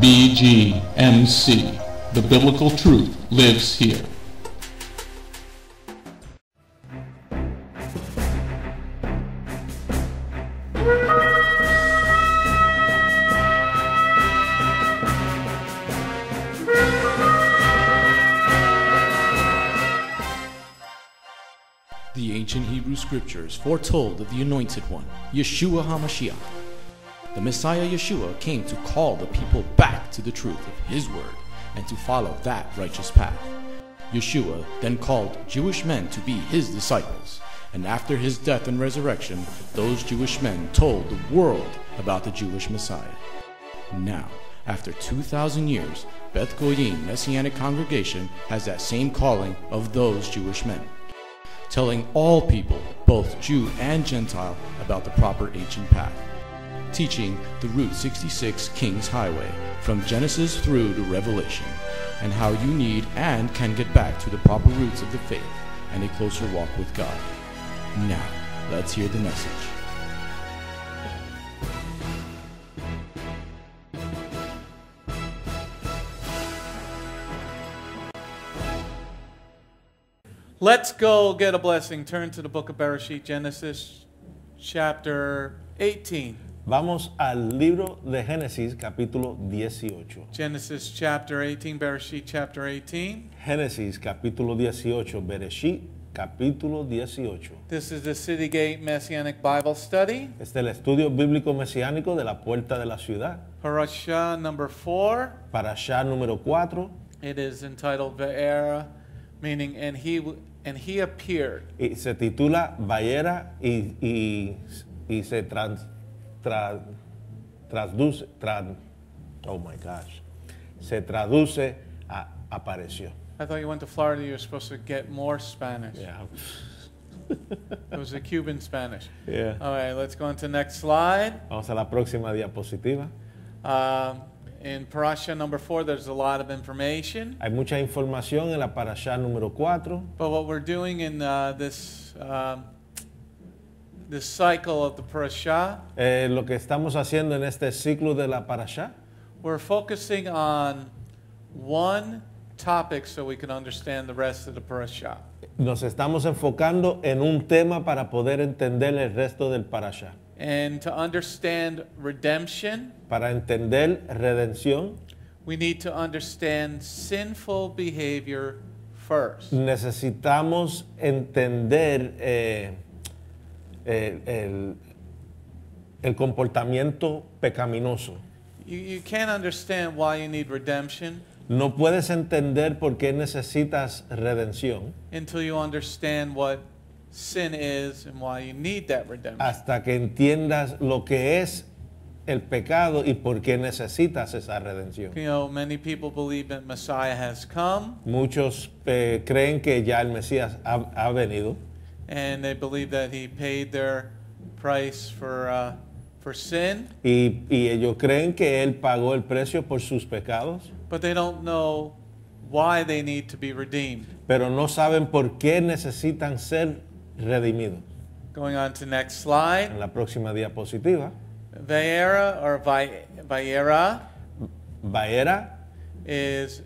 BGMC. The biblical truth lives here. The ancient Hebrew scriptures foretold of the Anointed One, Yeshua HaMashiach. The Messiah Yeshua came to call the people back to the truth of His word and to follow that righteous path. Yeshua then called Jewish men to be His disciples, and after His death and resurrection, those Jewish men told the world about the Jewish Messiah. Now, after 2,000 years, Beth Goyim Messianic Congregation has that same calling of those Jewish men telling all people, both Jew and Gentile, about the proper ancient path, teaching the Route 66 King's Highway from Genesis through to Revelation, and how you need and can get back to the proper roots of the faith and a closer walk with God. Now, let's hear the message. Let's go get a blessing. Turn to the book of Bereshit, Genesis chapter 18. Vamos al libro de Génesis capítulo 18. Genesis chapter 18, Bereshit chapter 18. Génesis capítulo 18, Bereshit capítulo 18. This is the City Gate Messianic Bible Study, Este es el estudio bíblico mesiánico de la puerta de la ciudad. parasha number 4. Para allá número 4 It is entitled Ve'era, meaning and he and he appeared. y se titula Bayera y, y, y se trans, tra- traduce, tra- oh my gosh, se traduce a apareció. I thought you went to Florida, you were supposed to get more Spanish. Yeah. It was a Cuban Spanish. Yeah. All right, let's go on to the next slide. Vamos a la próxima diapositiva. Um, in parasha number 4, there's a lot of information. Hay mucha información en la parashá número 4, But what we're doing in uh, this um, this cycle of the parasha, Eh, lo que estamos haciendo en este ciclo de la parashá, we're focusing on one topic so we can understand the rest of the parasha. nos estamos enfocando en un tema para poder entender el resto del parashá. And to understand redemption, Para entender redención, we need to understand sinful behavior first. necesitamos entender eh, eh, el, el comportamiento pecaminoso. You, you can't understand why you need redemption No puedes entender por qué necesitas redención until you understand what sin is and why you need that redemption. hasta que entiendas lo que es el pecado y por qué necesitas esa redención. You know, many people believe that Messiah has come Muchos eh, creen que ya el Mesías ha, ha venido and they believe that he paid their price for, uh, for sin, y, y ellos creen que Él pagó el precio por sus pecados, but they don't know why they need to be redeemed. pero no saben por qué necesitan ser redimidos. Going on to next slide. En la próxima diapositiva, Vaera or Vi- Vaera Baera is,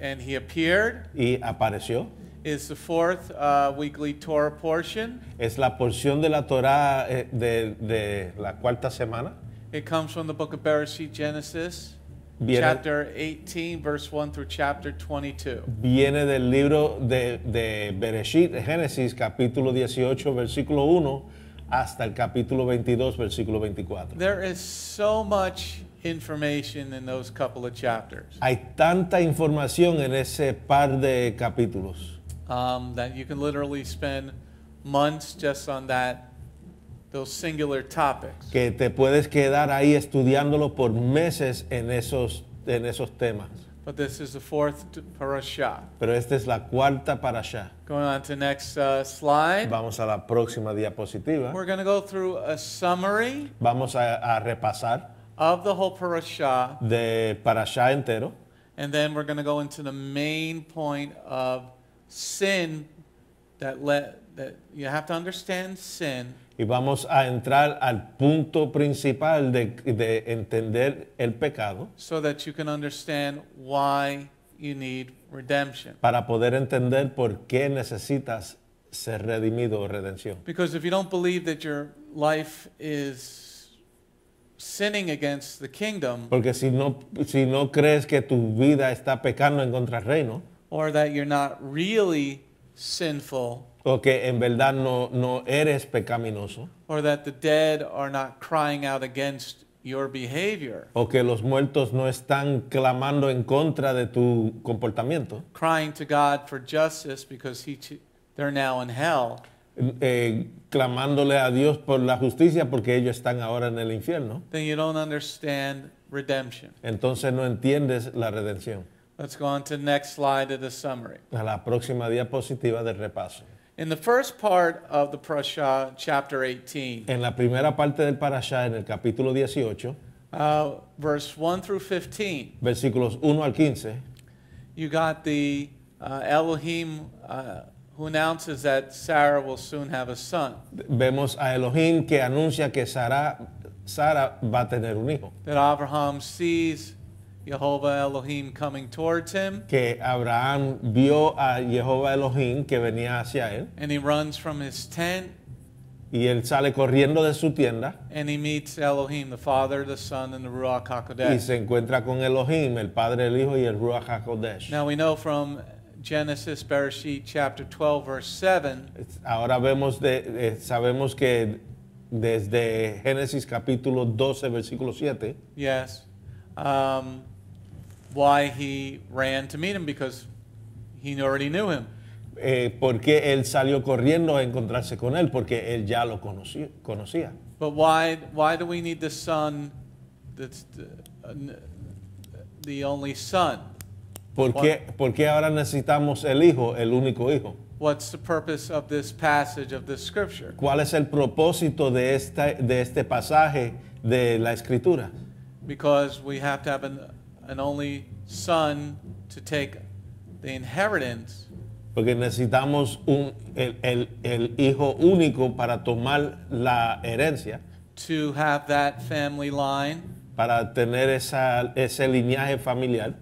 and he appeared, y apareció. Is the fourth uh, weekly Torah portion. Es la porción de la Torá eh, de, de la cuarta semana. It comes from the book of Bereshit, Genesis, Viene, chapter 18, verse 1 through chapter 22. viene del libro de, de Bereshit, Génesis, capítulo 18, versículo 1, hasta el capítulo 22, versículo 24. There is so much information in those couple of chapters Hay tanta información en ese par de capítulos um, that you can literally spend months just on that, those singular topics. que te puedes quedar ahí estudiándolo por meses en esos, en esos temas. But this is the fourth parasha. Pero esta es la cuarta parashá. Going on to next uh, slide. Vamos a la próxima diapositiva. We're going to go through a summary Vamos a, a repasar of the whole parasha, de parashá entero. and then we're going to go into the main point of sin that led that you have to understand sin y vamos a entrar al punto principal de, de entender el pecado so that you can understand why you need redemption. para poder entender por qué necesitas ser redimido o redención. Because if you don't believe that your life is sinning against the kingdom Porque si no, si no crees que tu vida está pecando en contra del reino, or that you're not really sinful o que en verdad no, no eres pecaminoso, or that the dead are not crying out against your behavior, o que los muertos no están clamando en contra de tu comportamiento, crying to God for justice because he they're now in hell, eh, clamándole a Dios por la justicia porque ellos están ahora en el infierno, then you don't understand redemption. entonces no entiendes la redención. Let's go on to the next slide of the summary. A la próxima diapositiva del repaso. In the first part of the Prasha, chapter 18, En la primera parte del parashá, en el capítulo 18, uh, verse 1 through 15, versículos 1 al 15, you got the uh, Elohim uh, who announces that Sarah will soon have a son, vemos a Elohim que anuncia que Sara, Sara va a tener un hijo. that Abraham sees Jehovah Elohim coming towards him, Que Abraham vio a Jehová Elohim que venía hacia él and he runs from his tent y él sale corriendo de su tienda and he meets Elohim, the Father, the Son, and the Ruach y HaKodesh. se encuentra con Elohim, el Padre, el Hijo y el Ruach HaKodesh. Now we know from Genesis, Bereshit, chapter 12, verse 7, Ahora vemos de, eh, sabemos que desde Génesis capítulo 12, versículo 7, yes, um, why he ran to meet him because he already knew him. eh, por qué él salió corriendo a encontrarse con él, porque él ya lo conocí- conocía. But why, why do we need the son that's the, uh, the only son? ¿Por qué, por qué ahora necesitamos el Hijo, el único Hijo? What's the purpose of this passage of this scripture? ¿Cuál es el propósito de, esta, de este pasaje de la Escritura? Because we have to have an, an only son to take the inheritance Porque necesitamos un, el, el- el Hijo único para tomar la herencia, to have that family line para tener esa, ese linaje familiar,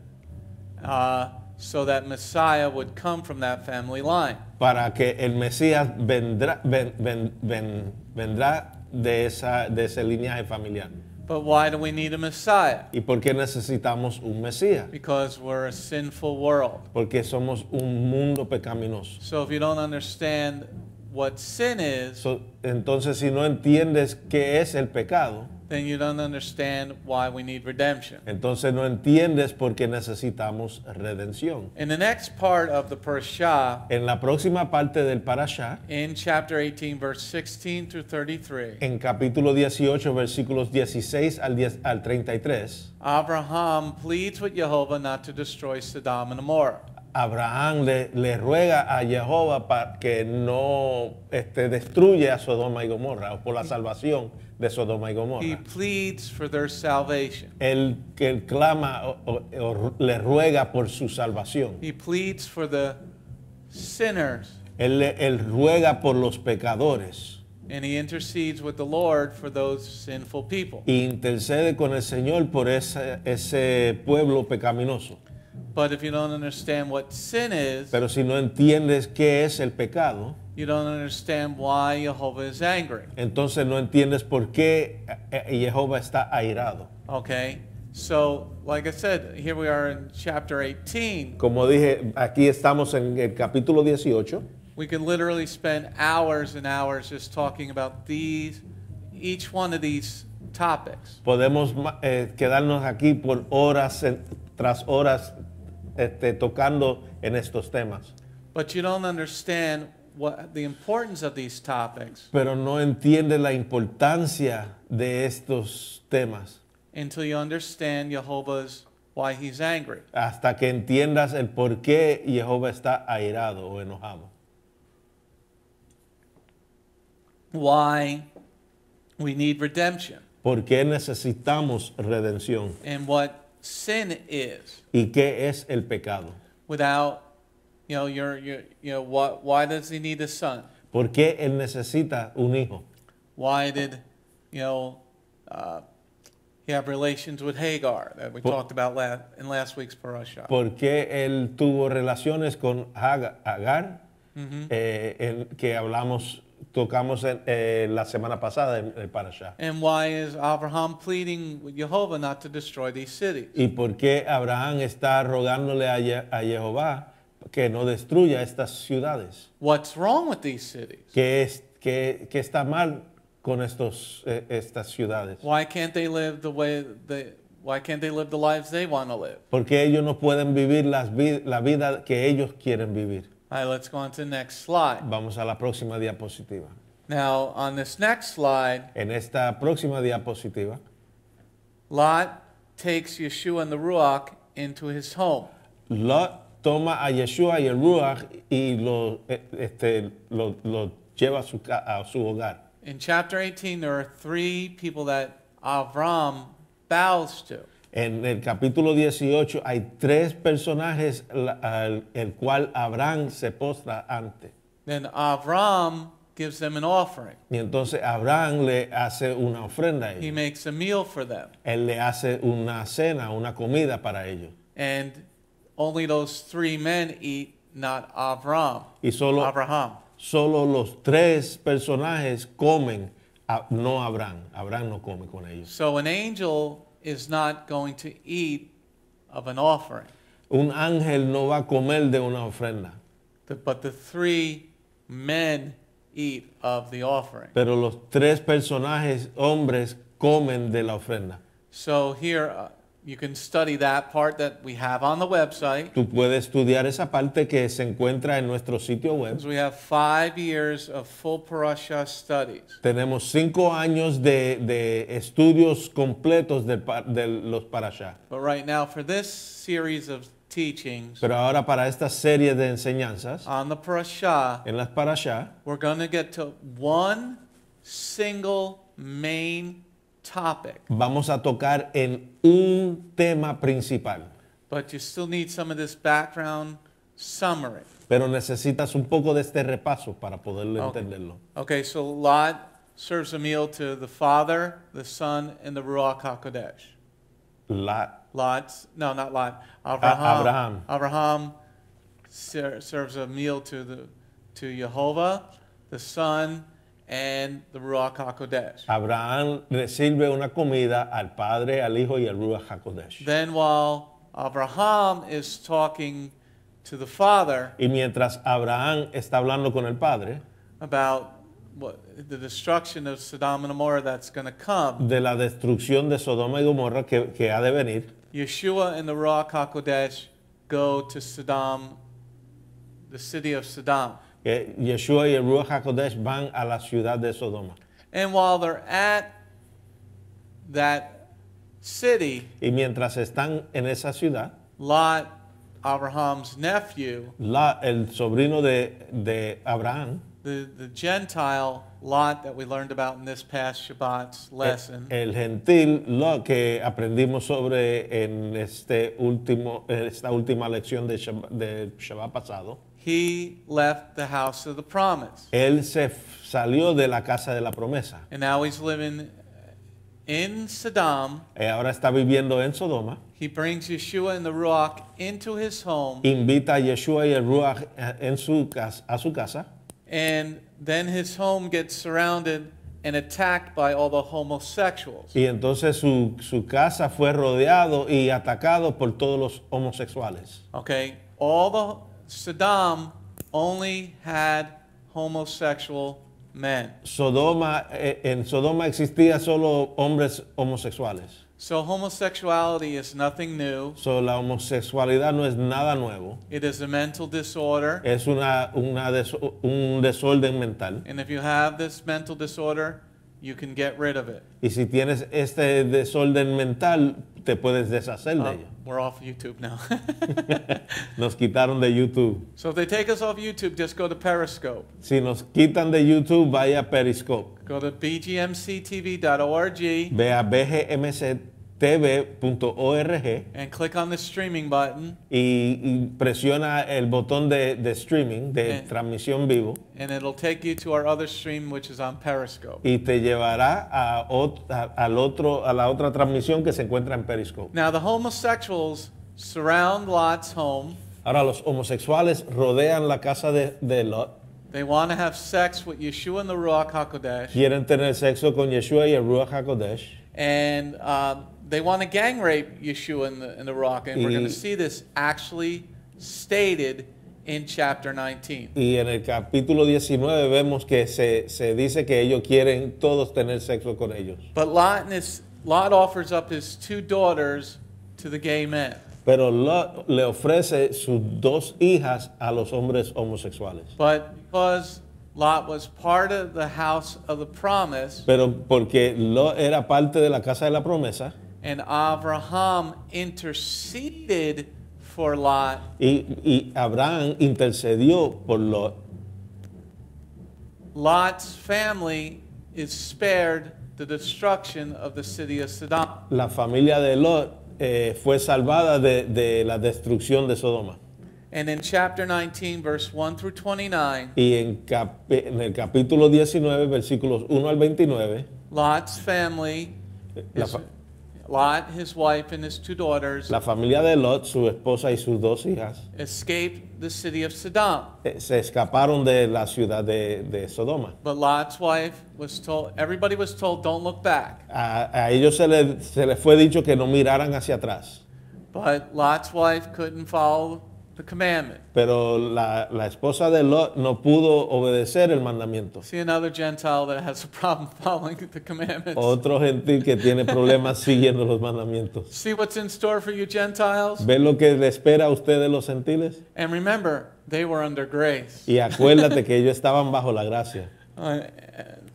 uh, so that Messiah would come from that family line. para que el Mesías vendrá, ven- ven- ven- vendrá de, esa, de ese linaje familiar. But why do we need a Messiah? ¿Y por qué necesitamos un Mesías? Because we're a sinful world. Porque somos un mundo pecaminoso. So if you don't understand what sin is, So, entonces, si no entiendes qué es el pecado, then you don't understand why we need redemption. entonces no entiendes por qué necesitamos redención. In the next part of the Parashah, En la próxima parte del Parashá, in chapter 18, verse 16 through 33, en capítulo 18, versículos 16 al, 10 al 33, Abraham pleads with Jehovah not to destroy Sodom and Gomorrah. Abraham le, le ruega a Jehová para que no este, destruya a Sodoma y Gomorra o por la salvación de Sodoma y He Gomorra. pleads for their salvation. Él que él clama o, o- o le ruega por su salvación. He pleads for the sinners Él, ruega por los pecadores and he intercedes with the Lord for those sinful people. e intercede con el Señor por ese, ese pueblo pecaminoso. But if you don't understand what sin is, Pero si no entiendes qué es el pecado, you don't understand why Jehovah is angry. entonces no entiendes por qué eh, Jehová está airado. Okay? So, like I said, here we are in chapter 18. Como dije, aquí estamos en el capítulo 18. We can literally spend hours and hours just talking about these, each one of these topics. Podemos eh, quedarnos aquí por horas en- tras horas este, tocando en estos temas. But you don't understand what the importance of these topics Pero no entiendes la importancia de estos temas until you understand Jehovah's why he's angry. hasta que entiendas el por qué Jehová está airado o enojado. Why we need redemption ¿Por qué necesitamos redención? and what sin is. ¿Y qué es el pecado? Without, you know, your, your, you know, what, why does he need a son? ¿Por qué él necesita un hijo? Why did, you know, uh, he have relations with Hagar that we Por- talked about la- in last week's parasha? ¿Por qué él tuvo relaciones con Haga- Agar? Eh, el que hablamos, tocamos en- eh, la semana pasada en el Parashá. And why is Abraham pleading with Jehovah not to destroy these cities? ¿Y por qué Abraham está rogándole a, Ye- a Jehová que no destruya estas ciudades? What's wrong with these cities? ¿Qué, es, qué, qué está mal con estos, eh, estas ciudades? Why can't they live the way they? Why can't they live the lives they want to live? ¿Por qué ellos no pueden vivir las vi- la vida que ellos quieren vivir? All right, let's go on to the next slide. Vamos a la próxima diapositiva. Now, on this next slide, En esta próxima diapositiva, Lot takes Yeshua and the Ruach into his home. Lot toma a Yeshua y el Ruach y lo, este, lo, lo lleva a su, a su hogar. In chapter 18, there are three people that Avram bows to. En el capítulo 18 hay tres personajes al el cual Abraham se postra ante. Then Avram gives them an offering. Y entonces Abraham le hace una ofrenda a He ellos. makes a meal for them. Él le hace una cena, una comida para ellos. And only those three men eat, not Avram. Y solo, Abraham. solo los tres personajes comen, no Abraham. Abraham no come con ellos. So an angel is not going to eat of an offering. Un ángel no va a comer de una ofrenda, The- But the three men eat of the offering. pero los tres personajes hombres comen de la ofrenda. So here uh, you can study that part that we have on the website. Tú puedes estudiar esa parte que se encuentra en nuestro sitio web. We have five years of full parasha studies. Tenemos cinco años de, de estudios completos de, de los parashá. But right now, for this series of teachings Pero ahora para esta serie de enseñanzas on the parasha, en las parashá, we're going to get to one single main topic. vamos a tocar en un tema principal. But you still need some of this background summary. Pero necesitas un poco de este repaso para poderlo Ok. entenderlo. Okay, so Lot serves a meal to the Father, the Son, and the Ruach HaKodesh. Lot. Lot's, no, not Lot, Abraham. Abraham. Abraham ser- serves a meal to, the, to Jehovah, the Son, and the Ruach HaKodesh. Abraham sirve una comida al Padre, al Hijo y al Ruach HaKodesh. Then while Abraham is talking to the Father Y mientras Abraham está hablando con el Padre about what, the destruction of Sodom and Gomorrah that's going to come, de la destrucción de Sodoma y Gomorra que, que ha de venir, Yeshua and the Ruach HaKodesh go to Sodom, the city of Sodom. Que Yeshua y el Ruach HaKodesh van a la ciudad de Sodoma. And while they're at that city, Y mientras están en esa ciudad, Lot, Abraham's nephew, la- el sobrino de, de Abraham, the, the Gentile Lot that we learned about in this past Shabbat's lesson, el gentil, lo que aprendimos sobre en este último, esta última lección de Shabbat, de Shabbat pasado, he left the house of the promise. él se salió de la casa de la promesa. And now he's living in Sodom. Eh, ahora está viviendo en Sodoma. He brings Yeshua and the Ruach into his home. Invita a Yeshua y el Ruach eh, en su casa, a su casa. And then his home gets surrounded and attacked by all the homosexuals. Y entonces su, su casa fue rodeado y atacado por todos los homosexuales. Okay, all the Sodom only had homosexual men. Sodoma, eh, en Sodoma existía solo hombres homosexuales. So homosexuality is nothing new. So, la homosexualidad no es nada nuevo. It is a mental disorder. Es una, una des- un desorden mental. And if you have this mental disorder, you can get rid of it. Y si tienes este desorden mental, te puedes deshacer de Uh, ello. we're off YouTube now. Nos quitaron de YouTube. so if they take us off YouTube, just go to Periscope. Si nos quitan de YouTube, vaya a Periscope. Go to bgmctv.org Ve a BGMC and click on the streaming button, y, y presiona el botón de, de streaming, de Eh. transmisión vivo, and it'll take you to our other stream, which is on Periscope. y te llevará a, ot- a- al otro, a la otra transmisión que se encuentra en Periscope. Now, the homosexuals surround Lot's home. Ahora los homosexuales rodean la casa de, de Lot, They want to have sex with Yeshua and the Ruach HaKodesh. quieren tener sexo con Yeshua y el Ruach HaKodesh, and um, they want to gang rape Yeshua in the, in the Ruach. And we're going to mm-hmm. see this actually stated in chapter 19. y en el capítulo 19 vemos que se, se dice que ellos quieren todos tener sexo con ellos. But Lot, and his, Lot offers up his two daughters to the gay men. Pero Lot le ofrece sus dos hijas a los hombres homosexuales. But because Lot was part of the house of the promise, Pero porque Lot era parte de la casa de la promesa and Abraham interceded for Lot, y, y Abraham intercedió por Lot, Lot's family is spared the destruction of the city of Sodom. la familia de Lot eh, fue salvada de, de la destrucción de Sodoma. And in chapter 19, verse 1 through 29, Y en, cap- en el capítulo 19, versículos 1 al 29, Lot's family, la, fa- Lot, his wife, and his two daughters la familia de Lot, su esposa y sus dos hijas, escaped the city of Sodom. eh, se escaparon de la ciudad de, de Sodoma. But Lot's wife was told, everybody was told, don't look back. A, a ellos se les, se les fue dicho que no miraran hacia atrás. But Lot's wife couldn't follow the commandment. Pero la, la esposa de Lot no pudo obedecer el mandamiento. See another Gentile that has a problem following the commandments. Otro gentil que tiene problemas siguiendo los mandamientos. See what's in store for you Gentiles? ¿Ven lo que le espera a ustedes los gentiles? And remember, they were under grace. Y acuérdate que ellos estaban bajo la gracia. Uh,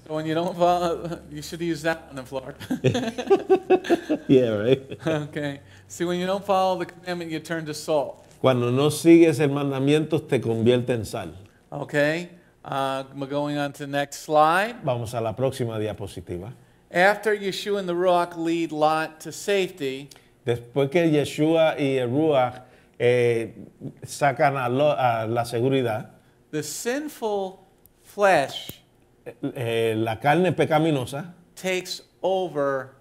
so when you don't follow, you should use that one in Florida. Yeah, right. okay. See, when you don't follow the commandment, you turn to salt. Cuando no sigues el mandamiento te convierte en sal. Okay. Uh, we're going on to the next slide. Vamos a la próxima diapositiva. After Yeshua and the Ruach lead Lot to safety, Después que Yeshua y el Ruach eh, sacan a, Lot a la seguridad, the sinful flesh eh, la carne pecaminosa takes over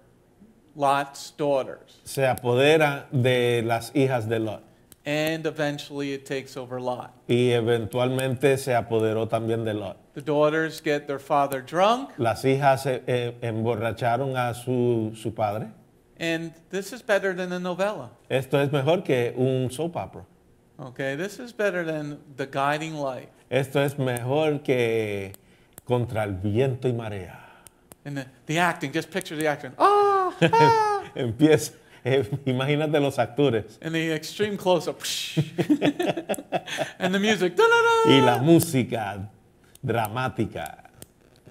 Lot's daughters, se apodera de las hijas de Lot. And eventually it takes over Lot. y eventualmente se apoderó también de Lot. The daughters get their father drunk, Las hijas eh, eh, emborracharon a su, su padre. and this is better than a novella. Esto es mejor que un soap opera. Okay, this is better than The Guiding Light. Esto es mejor que contra el viento y marea. And the, the acting, just picture the acting. Ah, ah. Empieza, eh, imagínate los actores and the extreme close up. and the music. y la música dramática.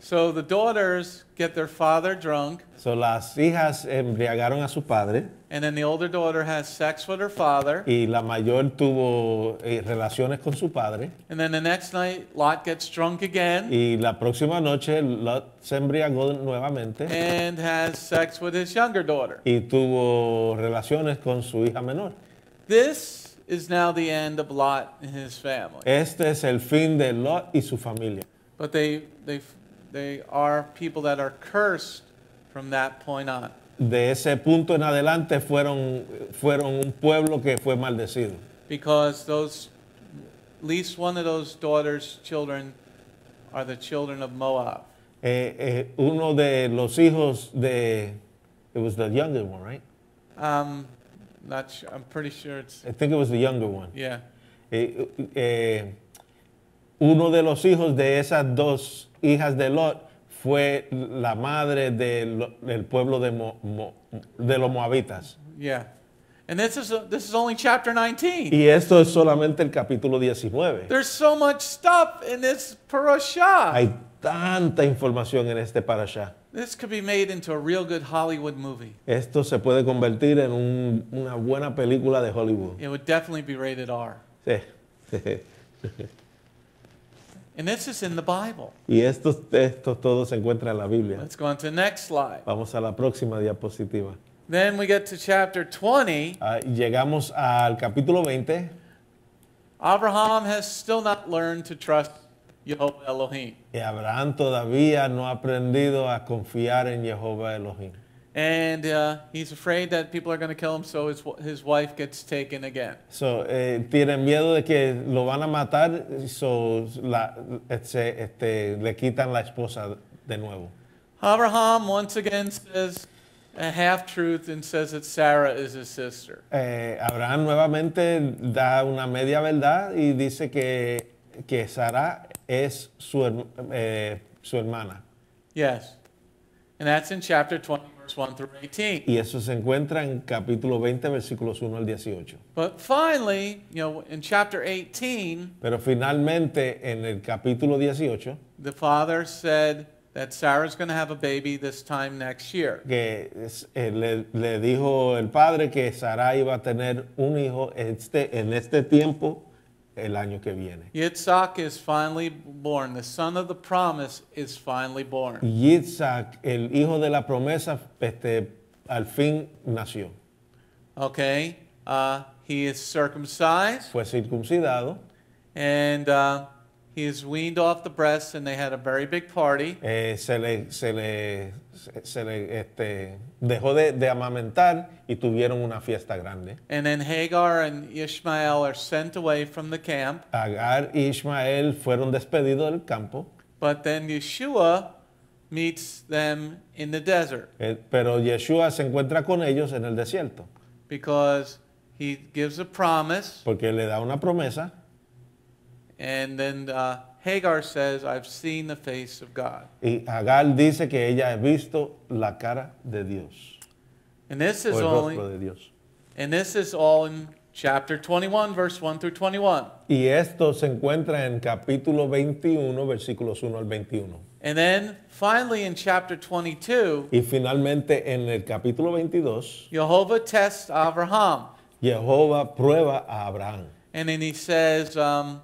So the daughters get their father drunk, So, las hijas embriagaron a su padre and then the older daughter has sex with her father. y la mayor tuvo eh, relaciones con su padre. And then the next night, Lot gets drunk again Y la próxima noche Lot se embriagó nuevamente and has sex with his younger daughter. y tuvo relaciones con su hija menor. This is now the end of Lot and his family. Este es el fin de Lot y su familia. But they, they, they are people that are cursed from that point on. De ese punto en adelante fueron, fueron un pueblo que fue maldecido. Because those, at least one of those daughters' children are the children of Moab. Eh, eh, uno de los hijos de, it was the younger one, right? Um, not sure, I'm pretty sure it's, I think it was the younger one. yeah. Eh, eh, uno de los hijos de esas dos hijas de Lot fue la madre de lo- del pueblo de, Mo- Mo- de los moabitas. Yeah. And this is, this is only chapter 19. Y esto es solamente el capítulo 19. There's so much stuff in this parasha. Hay tanta información en este parashá. This could be made into a real good Hollywood movie. Esto se puede convertir en un- una buena película de Hollywood. It would definitely be rated R. Sí. And this is in the Bible. y esto, esto todo se encuentra en la Biblia. Let's go on to the next slide. Vamos a la próxima diapositiva. Then we get to chapter 20. Ah, llegamos al capítulo 20. Abraham has still not learned to trust Jehovah Elohim. Y Abraham todavía no ha aprendido a confiar en Jehová Elohim. And uh, he's afraid that people are going to kill him, so his, his wife gets taken again. So, eh, tiene miedo de que lo van a matar, so, la- se- este, le quitan la esposa de nuevo. Abraham once again says a half truth and says that Sarah is his sister. Eh, Abraham nuevamente da una media verdad y dice que, que Sara es su, eh, su hermana. Yes. And that's in chapter 20, verse 1 through 18. Y eso se encuentra en capítulo 20, versículos 1 al 18. But finally, you know, in chapter 18, Pero finalmente en el capítulo 18, the father said that Sarah's going to have a baby this time next year. que eh, le, le dijo el padre que Sara iba a tener un hijo este, en este tiempo el año que viene. Yitzhak is finally born. The son of the promise is finally born. Yitzhak, el hijo de la promesa, este, al fin nació. Okay? Uh, he is circumcised Fue circuncidado, and uh, he is weaned off the breast, and they had a very big party. eh, se le, se le, se- se le, este, dejó de, de amamentar y tuvieron una fiesta grande. And then Hagar and Ishmael are sent away from the camp. Agar y Ismael fueron despedidos del campo, But then Yeshua meets them in the desert eh, pero Yeshua se encuentra con ellos en el desierto, because he gives a promise. porque le da una promesa And then uh, Hagar says, I've seen the face of God. y Agar dice que ella ha visto la cara de Dios, And this is only rostro de Dios. and this is all in chapter 21 verse 1 through 21. Y esto se encuentra en capítulo 21, versículos 1 al 21. And then finally in chapter 22, Y finalmente en el capítulo 22, Jehovah tests Abraham. Jehová prueba a Abraham. And then he says, um,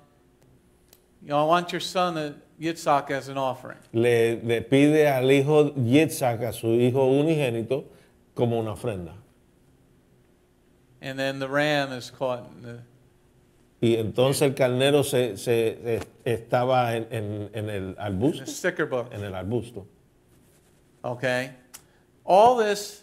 you know, I want your son Yitzhak as an offering. Le, le pide al hijo Yitzhak, a su hijo unigénito, como una ofrenda. And then the ram is caught in the Y entonces el carnero se, se- estaba en, en- en el in the arbusto. sticker book. En el arbusto. Okay? All this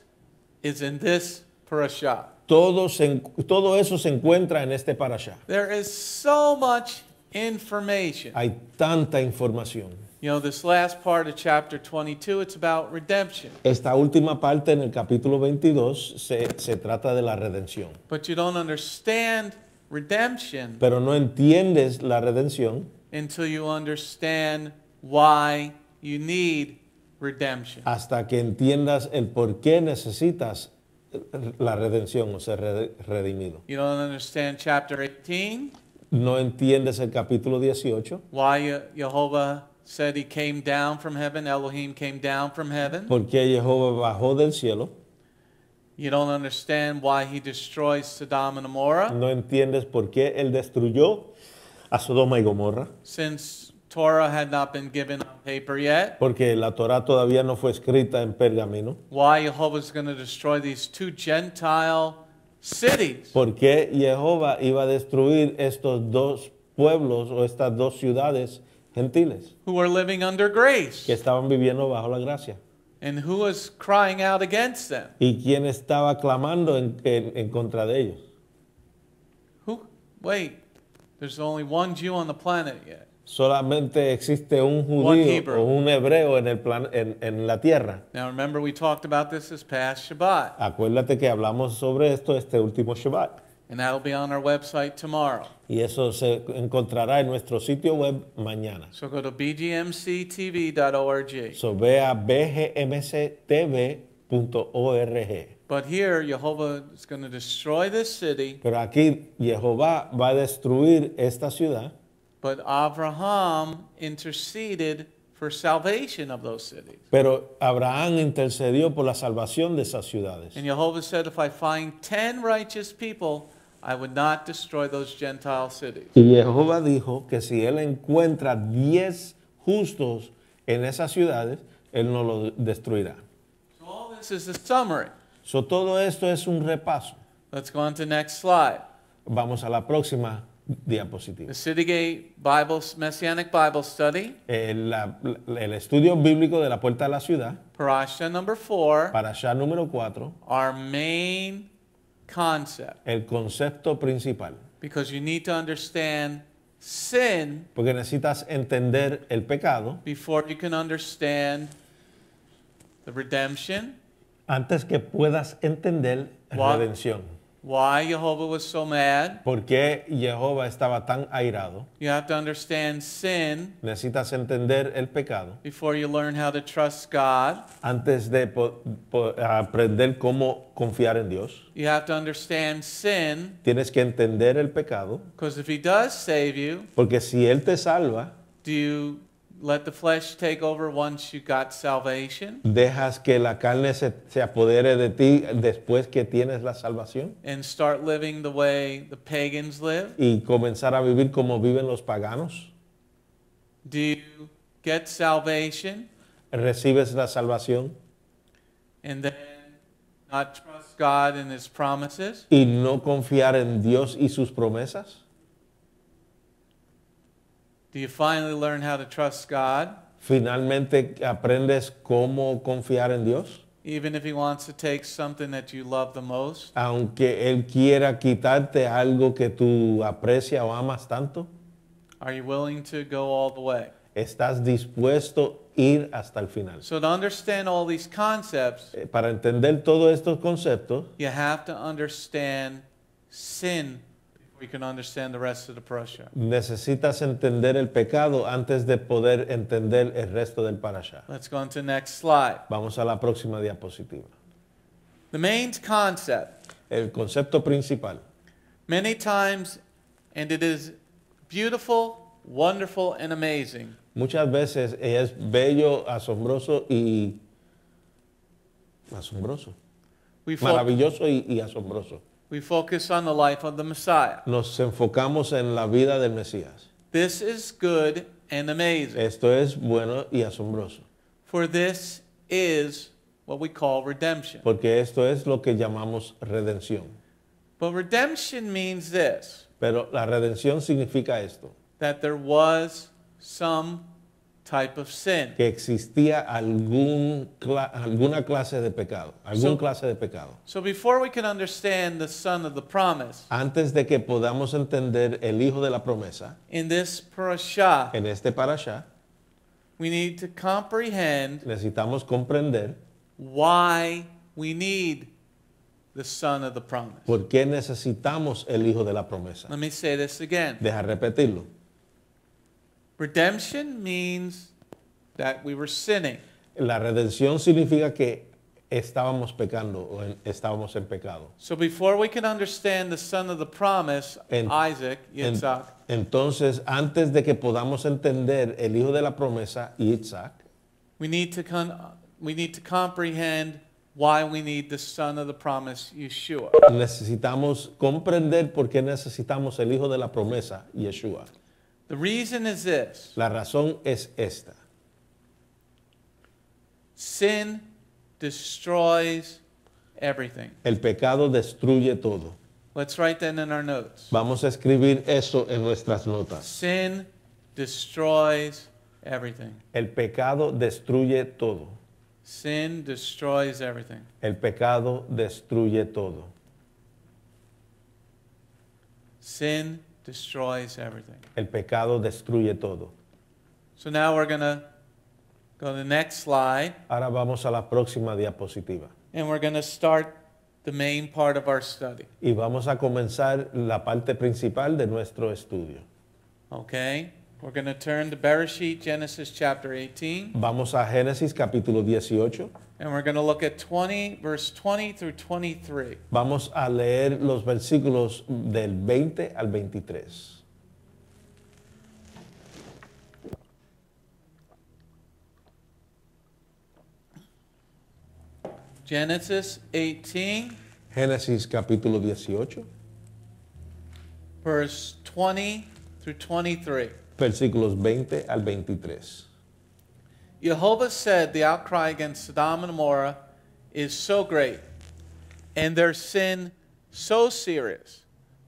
is in this parasha. Todo, se todo eso se encuentra en este parashá. There is so much information. Hay tanta información. You know, this last part of chapter 22, it's about redemption. Esta última parte en el capítulo 22 se, se trata de la redención. But you don't understand redemption Pero no entiendes la redención until you understand why you need redemption. hasta que entiendas el por qué necesitas la redención o ser re- redimido. You don't understand chapter 18, No entiendes el capítulo 18, why Jehovah said he came down from heaven, Elohim came down from heaven. por qué Jehová bajó del cielo. You don't understand why he destroys Sodom and Gomorrah, No entiendes por qué él destruyó a Sodoma y Gomorra. since Torah had not been given on paper yet. Porque la Torah todavía no fue escrita en pergamino. Why Jehovah's going to destroy these two Gentile cities. ¿Por qué Jehová iba a destruir estos dos pueblos o estas dos ciudades gentiles who were living under que grace estaban viviendo bajo la gracia? and who was crying out against them. ¿Y quién estaba clamando en, en- en contra de ellos? Who? Wait, there's only one Jew on the planet yet. Solamente existe un judío o un hebreo en, el plan, en, en la tierra. Now remember, we talked about this this past Shabbat, Acuérdate que hablamos sobre esto este último Shabbat. and that'll be on our website tomorrow. Y eso se encontrará en nuestro sitio web mañana. So go to bgmctv.org. So ve a bgmctv.org. But here, Jehovah is going to destroy this city, Pero aquí Jehová va a destruir esta ciudad, but Abraham interceded for salvation of those cities. pero Abraham intercedió por la salvación de esas ciudades. And Jehovah said, If I find 10 righteous people, I would not destroy those Gentile cities. Y Jehová dijo que si él encuentra 10 justos en esas ciudades, él no lo destruirá. So all this is a summary. So, todo esto es un repaso. Let's go on to next slide. Vamos a la próxima diapositiva. The Citygate Bible Messianic Bible Study, Eh, la- el estudio bíblico de la puerta de la ciudad, Parasha number four, para allá número 4, our main concept, el concepto principal. because you need to understand sin Porque necesitas entender el pecado before you can understand the redemption, antes que puedas entender What? redención. Why Jehovah was so mad. ¿Por qué Jehová estaba tan airado? You have to understand sin Necesitas entender el pecado before you learn how to trust God. antes de aprender cómo confiar en Dios. You have to understand sin Tienes que entender el pecado, because if He does save you, porque si Él te salva, do you let the flesh take over once you got salvation dejas que la carne se, se apodere de ti después que tienes la salvación and start living the way the pagans live? y comenzar a vivir como viven los paganos. Do you get salvation Recibes la salvación and then not trust God and His promises? y no confiar en Dios y sus promesas. Do you finally learn how to trust God Finalmente aprendes cómo confiar en Dios. even if He wants to take something that you love the most? Aunque Él quiera quitarte algo que tú aprecias o amas tanto, Are you willing to go all the way? estás dispuesto a ir hasta el final. So, to understand all these concepts, Eh, Para entender todos estos conceptos, you have to understand sin you can understand the rest of the parasha. necesitas entender el pecado antes de poder entender el resto del parashá. Let's go on to the next slide. Vamos a la próxima diapositiva. The main concept, El concepto principal. many times, and it is beautiful, wonderful, and amazing. Muchas veces es bello, asombroso y asombroso. We, Maravilloso y, y asombroso. We focus on the life of the Messiah. Nos enfocamos en la vida del Mesías. This is good and amazing. Esto es bueno y asombroso, For this is what we call redemption. porque esto es lo que llamamos redención. But redemption means this Pero la redención significa esto, that there was some type of sin. que existía algún cla- alguna clase de pecado, algún So- clase de pecado. So before we can understand the son of the promise Antes de que podamos entender el hijo de la promesa, in this parasha, en este parashá, we need to comprehend necesitamos comprender why we need the son of the promise. por qué necesitamos el hijo de la promesa. Let me say this again. Deja repetirlo. Redemption means that we were sinning. La redención significa que estábamos pecando o en- estábamos en pecado. So before we can understand the son of the promise, En- Isaac, En- Yitzhak, entonces, antes de que podamos entender el hijo de la promesa, Isaac, we need to con- we need to comprehend why we need the son of the promise, Yeshua. necesitamos comprender por qué necesitamos el hijo de la promesa, Yeshua. The reason is this. La razón es esta. Sin destroys everything. El pecado destruye todo. Let's write that in our notes. Vamos a escribir eso en nuestras notas. Sin destroys everything. El pecado destruye todo. Sin destroys everything. El pecado destruye todo. Sin destroys everything. El pecado destruye todo. So now we're going to go to the next slide Ahora vamos a la próxima diapositiva. and we're going to start the main part of our study. Y vamos a comenzar la parte principal de nuestro estudio. Okay? We're going to turn to Bereshit, Genesis chapter 18, Vamos a Génesis capítulo 18. And we're going to look at 20, verse 20 through 23. Vamos a leer los versículos del 20 al 23. Genesis 18, Génesis capítulo 18, verse 20 through 23. versículos 20 al 23. Jehovah said, The outcry against Sodom and Gomorrah is so great and their sin so serious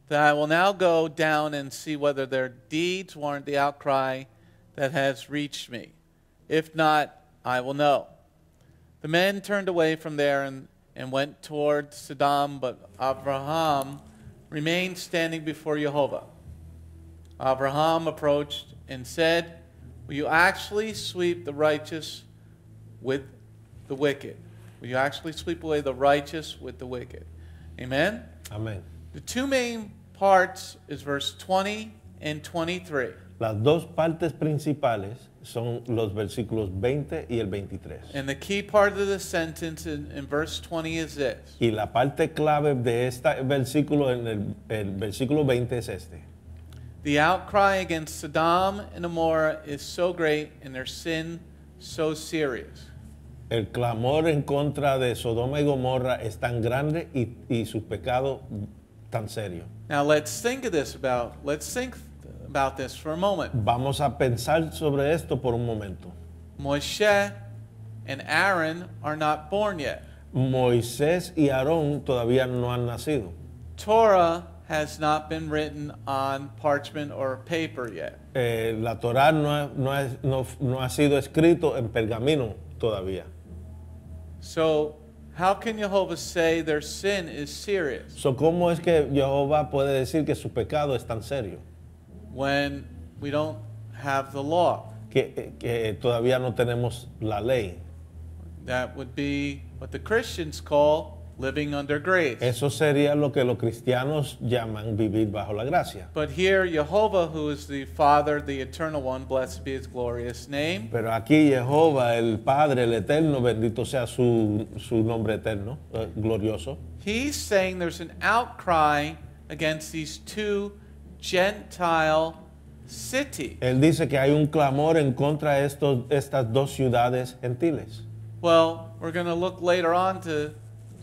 that I will now go down and see whether their deeds warrant the outcry that has reached me. If not, I will know. The men turned away from there and, and went toward Sodom, but Abraham remained standing before Jehovah. Abraham approached and said, Will you actually sweep the righteous with the wicked? Will you actually sweep away the righteous with the wicked? Amen? Amén. The two main parts is verse 20 and 23. Las dos partes principales son los versículos 20 y el 23. And the key part of the sentence in, in verse 20 is this Y la parte clave de este versículo en el, el versículo 20 es este. The outcry against Sodom and Gomorrah is so great and their sin so serious. El clamor en contra de Sodoma y Gomorra es tan grande y, y su pecado tan serio. Now let's think of this about let's think about this for a moment. Vamos a pensar sobre esto por un momento. Moshe and Aaron are not born yet. Moisés y Aarón todavía no han nacido. Torah has not been written on parchment or paper yet. Eh, la Torá no ha, no, ha, no- no ha sido escrito en pergamino todavía. So how can Jehovah say their sin is serious So, ¿Cómo es que Jehová puede decir que su pecado es tan serio? when we don't have the law? Que, que todavía no tenemos la ley. That would be what the Christians call living under grace. Eso sería lo que los cristianos llaman vivir bajo la gracia. But here, Jehovah, who is the Father, the Eternal One, blessed be his glorious name, Pero aquí Jehová, el Padre, el Eterno, bendito sea su, su nombre eterno, eh, glorioso. he's saying there's an outcry against these two Gentile cities. Él dice que hay un clamor en contra de estos, estas dos ciudades gentiles. Well, we're going to look later on to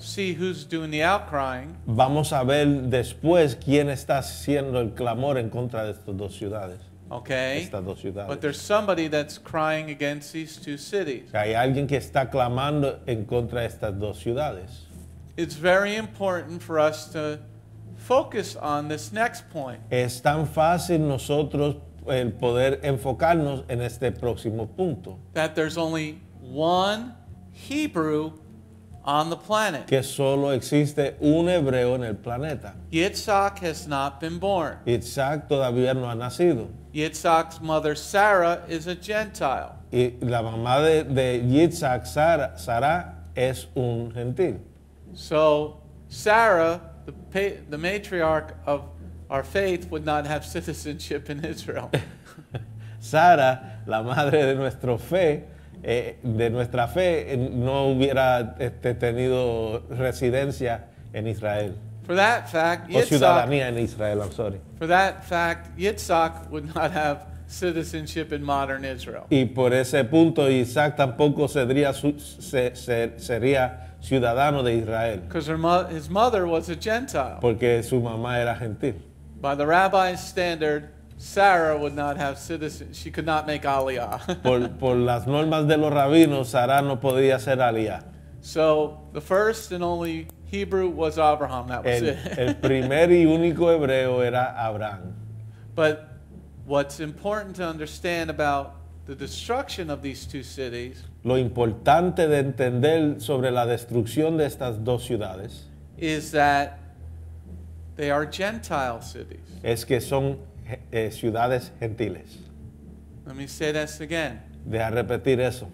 see who's doing the outcrying. Vamos a ver después quién está haciendo el clamor en contra de estas dos ciudades. Okay? Estas dos ciudades. But there's somebody that's crying against these two cities. Hay alguien que está clamando en contra de estas dos ciudades. It's very important for us to focus on this next point. Es tan fácil nosotros el poder enfocarnos en este próximo punto, that there's only one Hebrew on the planet. que solo existe un hebreo en el planeta. Yitzhak has not been born. Isaac todavía no ha nacido. Yitzhak's mother Sarah is a Gentile. Y la mamá de, de Yitzhak, Sara, Sara, es un gentil. So Sarah, the, pa- the matriarch of our faith, would not have citizenship in Israel. Sara, la madre de nuestra fe, eh, de nuestra fe, eh, no hubiera este, tenido residencia en Israel. For that fact, O Yitzhak, ciudadanía en Israel, I'm sorry. for that fact, Yitzhak would not have citizenship in modern Israel. Y por ese punto Isaac tampoco sería, su- se- se- sería ciudadano de Israel, Because mo- his mother was a Gentile. porque su mamá era gentil. By the rabbi's standard, Sarah would not have citizen. She could not make aliyah. Por, por las normas de los rabinos, Sara no podía ser alía. so the first and only Hebrew was Abraham. That was El, it. el primer y único hebreo era Abraham. but what's important to understand about the destruction of these two cities Lo importante de entender sobre la destrucción de estas dos ciudades is that they are Gentile cities. es que son eh, ciudades gentiles. Let me say this again. Deja repetir eso.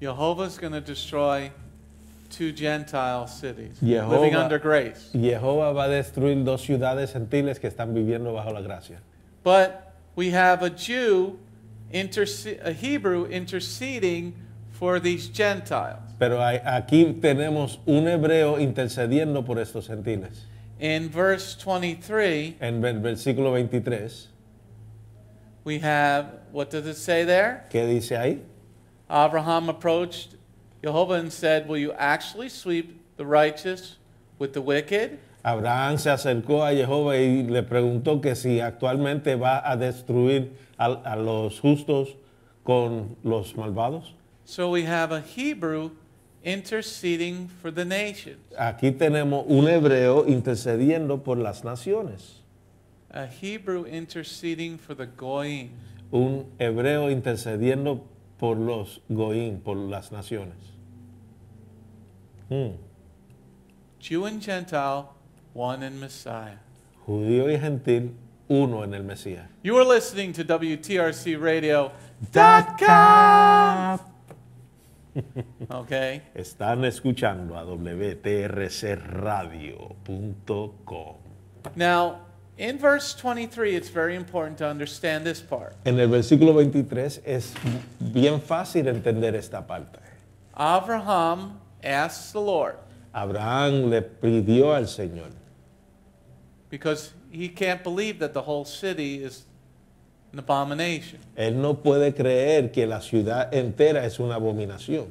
Jehovah's going to destroy two Gentile cities Jehovah- living under grace. Jehová va a destruir dos ciudades gentiles que están viviendo bajo la gracia. But we have a Jew, a Hebrew interceding for these Gentiles. Pero hay- aquí tenemos un hebreo intercediendo por estos gentiles. In verse 23, En el versículo 23, we have, what does it say there? ¿qué dice ahí? Abraham approached Jehovah and said, Will you actually sweep the righteous with the wicked? Abraham se acercó a Jehová y le preguntó que si actualmente va a destruir a, a los justos con los malvados. So we have a Hebrew interceding for the nations. Aquí tenemos un hebreo intercediendo por las naciones. A Hebrew interceding for the Goyim. Un hebreo intercediendo por los goim, por las naciones. Hmm. Jew and Gentile, one in Messiah. Judío y gentil, uno en el Mesías. You are listening to WTRC Radio. Okay? Están escuchando a WTRCradio.com. Now, in verse 23, it's very important to understand this part. En el versículo 23 es bien fácil entender esta parte. Abraham asks the Lord Abraham le pidió al Señor, because he can't believe that the whole city is an abomination. él no puede creer que la ciudad entera es una abominación.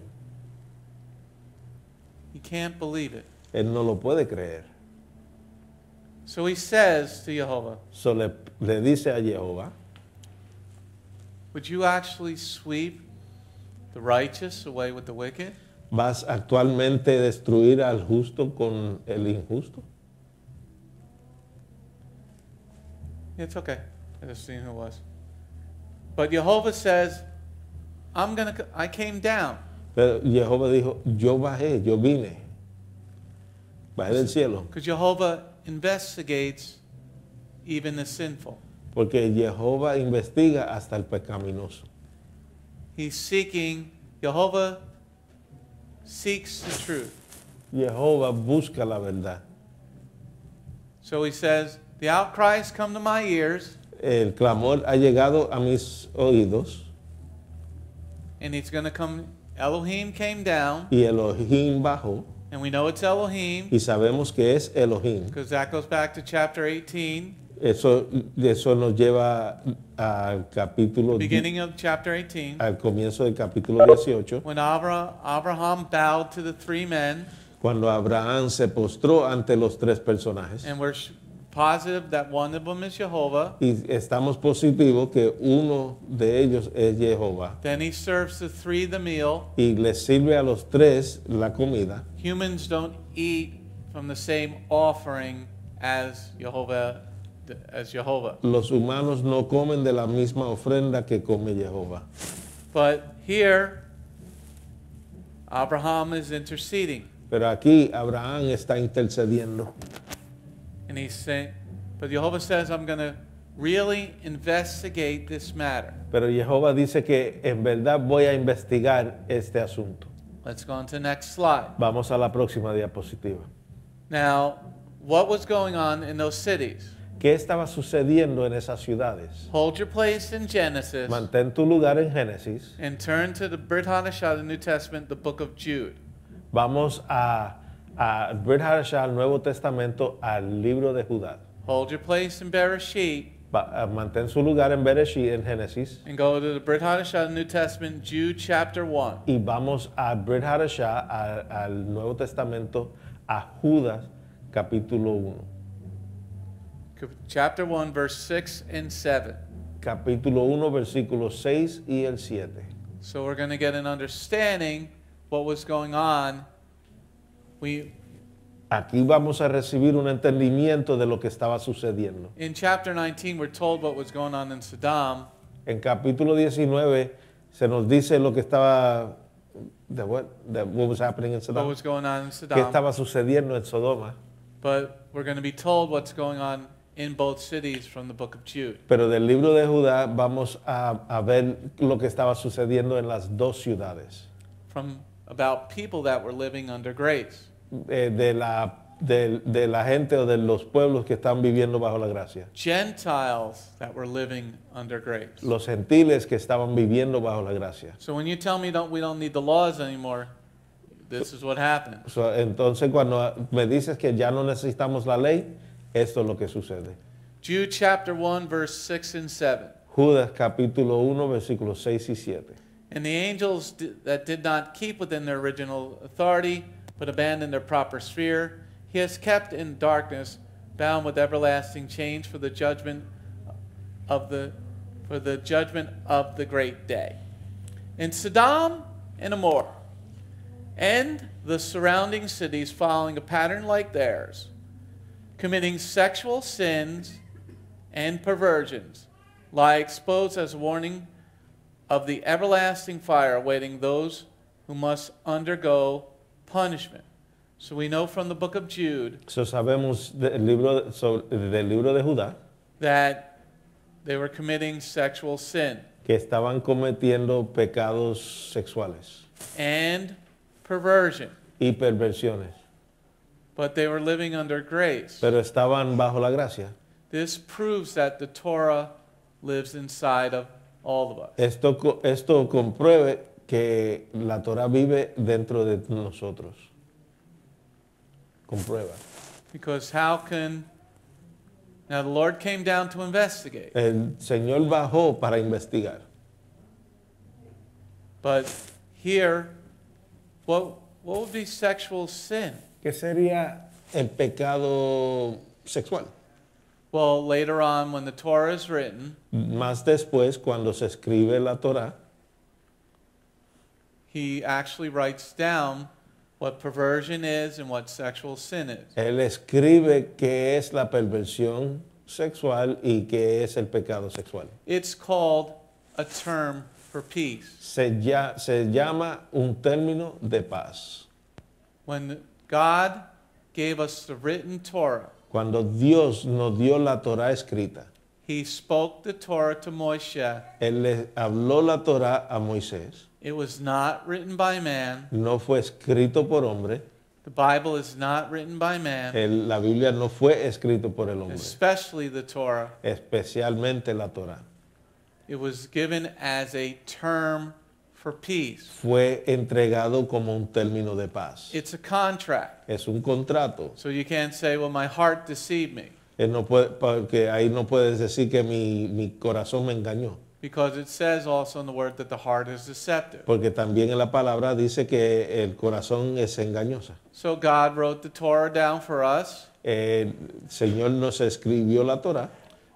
He can't believe it. Él no lo puede creer. So he says to Jehovah, So le, le dice a Jehová, Would you actually sweep the righteous away with the wicked? ¿vas actualmente a destruir al justo con el injusto? It's okay. I just seen who it was. But Jehovah says, I'm gonna. I came down. Pero Jehová dijo, yo bajé, yo vine. Bajé del cielo. Because Jehovah investigates even the sinful. Porque Jehová investiga hasta el pecaminoso. He's seeking, Jehovah seeks the truth. Jehová busca la verdad. So he says, The outcries come to my ears, El clamor ha llegado a mis oídos. And he's going to come. Elohim came down, y Elohim bajó. And we know it's Elohim. Y sabemos que es Elohim. because that goes back to chapter 18, Eso, eso nos lleva al capítulo, beginning of chapter 18, al comienzo del capítulo 18, when Abra, Abraham bowed to the three men, cuando Abraham se postró ante los tres personajes. and we're positive that one of them is Jehovah. Y estamos positivos que uno de ellos es Jehová. Then he serves the three the meal. Y les sirve a los tres la comida. Humans don't eat from the same offering as Jehovah as Jehovah. Los humanos no comen de la misma ofrenda que come Jehová. But here Abraham is interceding Pero aquí Abraham está intercediendo. And he's saying but Jehovah says I'm going to really investigate this matter. Pero Jehová dice que en verdad voy a investigar este asunto. Let's go on to the next slide. Vamos a la próxima diapositiva. Now, what was going on in those cities? ¿Qué estaba sucediendo en esas ciudades? Hold your place in Genesis Mantén tu lugar en Génesis. and turn to the Brit Hadashah, the New Testament, the book of Jude. Vamos a, a Brit Hadashah, al Nuevo Testamento, al libro de Judá. Hold your place in Bereshit Va- a- mantén su lugar en Bereshit, en Génesis. and go to the Brit Hadashah, the New Testament, Jude chapter 1. Y vamos a Brit Hadashah, a- al Nuevo Testamento, a Judas, capítulo 1. Chapter 1, verse 6 and 7. Capítulo 1, versículos 6 y el 7. So we're going to get an understanding what was going on. We Aquí vamos a recibir un entendimiento de lo que estaba sucediendo. in chapter 19 we're told what was going on in Saddam, En capítulo 19 se nos dice lo que estaba, de what, de what was happening in what Sodom. was going on in ¿Qué Saddam, estaba sucediendo en Sodoma? but we're going to be told what's going on in both cities from the book of Jude. Pero del libro de Judá vamos a, a ver lo que estaba sucediendo en las dos ciudades. From about people that were living under grace. Eh, de, la, de, de la gente o de los pueblos que están viviendo bajo la gracia. Gentiles that were living under grace. Los gentiles que estaban viviendo bajo la gracia. So when you tell me don't, we don't need the laws anymore, this is what happened. So, entonces cuando me dices que ya no necesitamos la ley, esto es lo que sucede. Jude chapter 1, verse 6 and 7. Judas capítulo 1 versículos 6 y 7. And the angels that did not keep within their original authority, but abandoned their proper sphere, he has kept in darkness, bound with everlasting chains for the judgment of the for the judgment of the great day. In S'dom and Amora, and the surrounding cities following a pattern like theirs, committing sexual sins and perversions, lie exposed as warning of the everlasting fire awaiting those who must undergo punishment. So we know from the book of Jude So sabemos del libro, sobre- del libro de Judá that they were committing sexual sin que estaban cometiendo pecados sexuales and perversion, y perversiones, but they were living under grace. pero estaban bajo la gracia. This proves that the Torah lives inside of. Esto, esto compruebe que la Torah vive dentro de nosotros. Comprueba. Because how can. Now, the Lord came down to investigate, El Señor bajó para investigar. but here, what, what would be sexual sin? ¿Qué sería el pecado sexual? Well, later on, when the Torah is written, Más después, cuando se escribe la Torah, he actually writes down what perversion is and what sexual sin is. él escribe qué es la perversión sexual y qué es el pecado sexual. It's called a term for peace. Se, ya- se llama un término de paz. When God gave us the written Torah, Cuando Dios nos dio la Torah escrita, he spoke the Torah to Moshe. Él le habló la Torah a Moisés. It was not written by man. No fue escrito por hombre. The Bible is not written by man, El- la Biblia no fue escrito por el hombre, especially the Torah. especialmente la Torah. It was given as a term for peace. Fue entregado como un término de paz. It's a contract. Es un contrato. So you can't say, well, my heart deceived me, Él no puede, porque ahí no puedes decir que mi, mi corazón me engañó. because it says also in the word that the heart is deceptive. Porque también en la palabra dice que el corazón es engañosa. So God wrote the Torah down for us El Señor nos escribió la Torah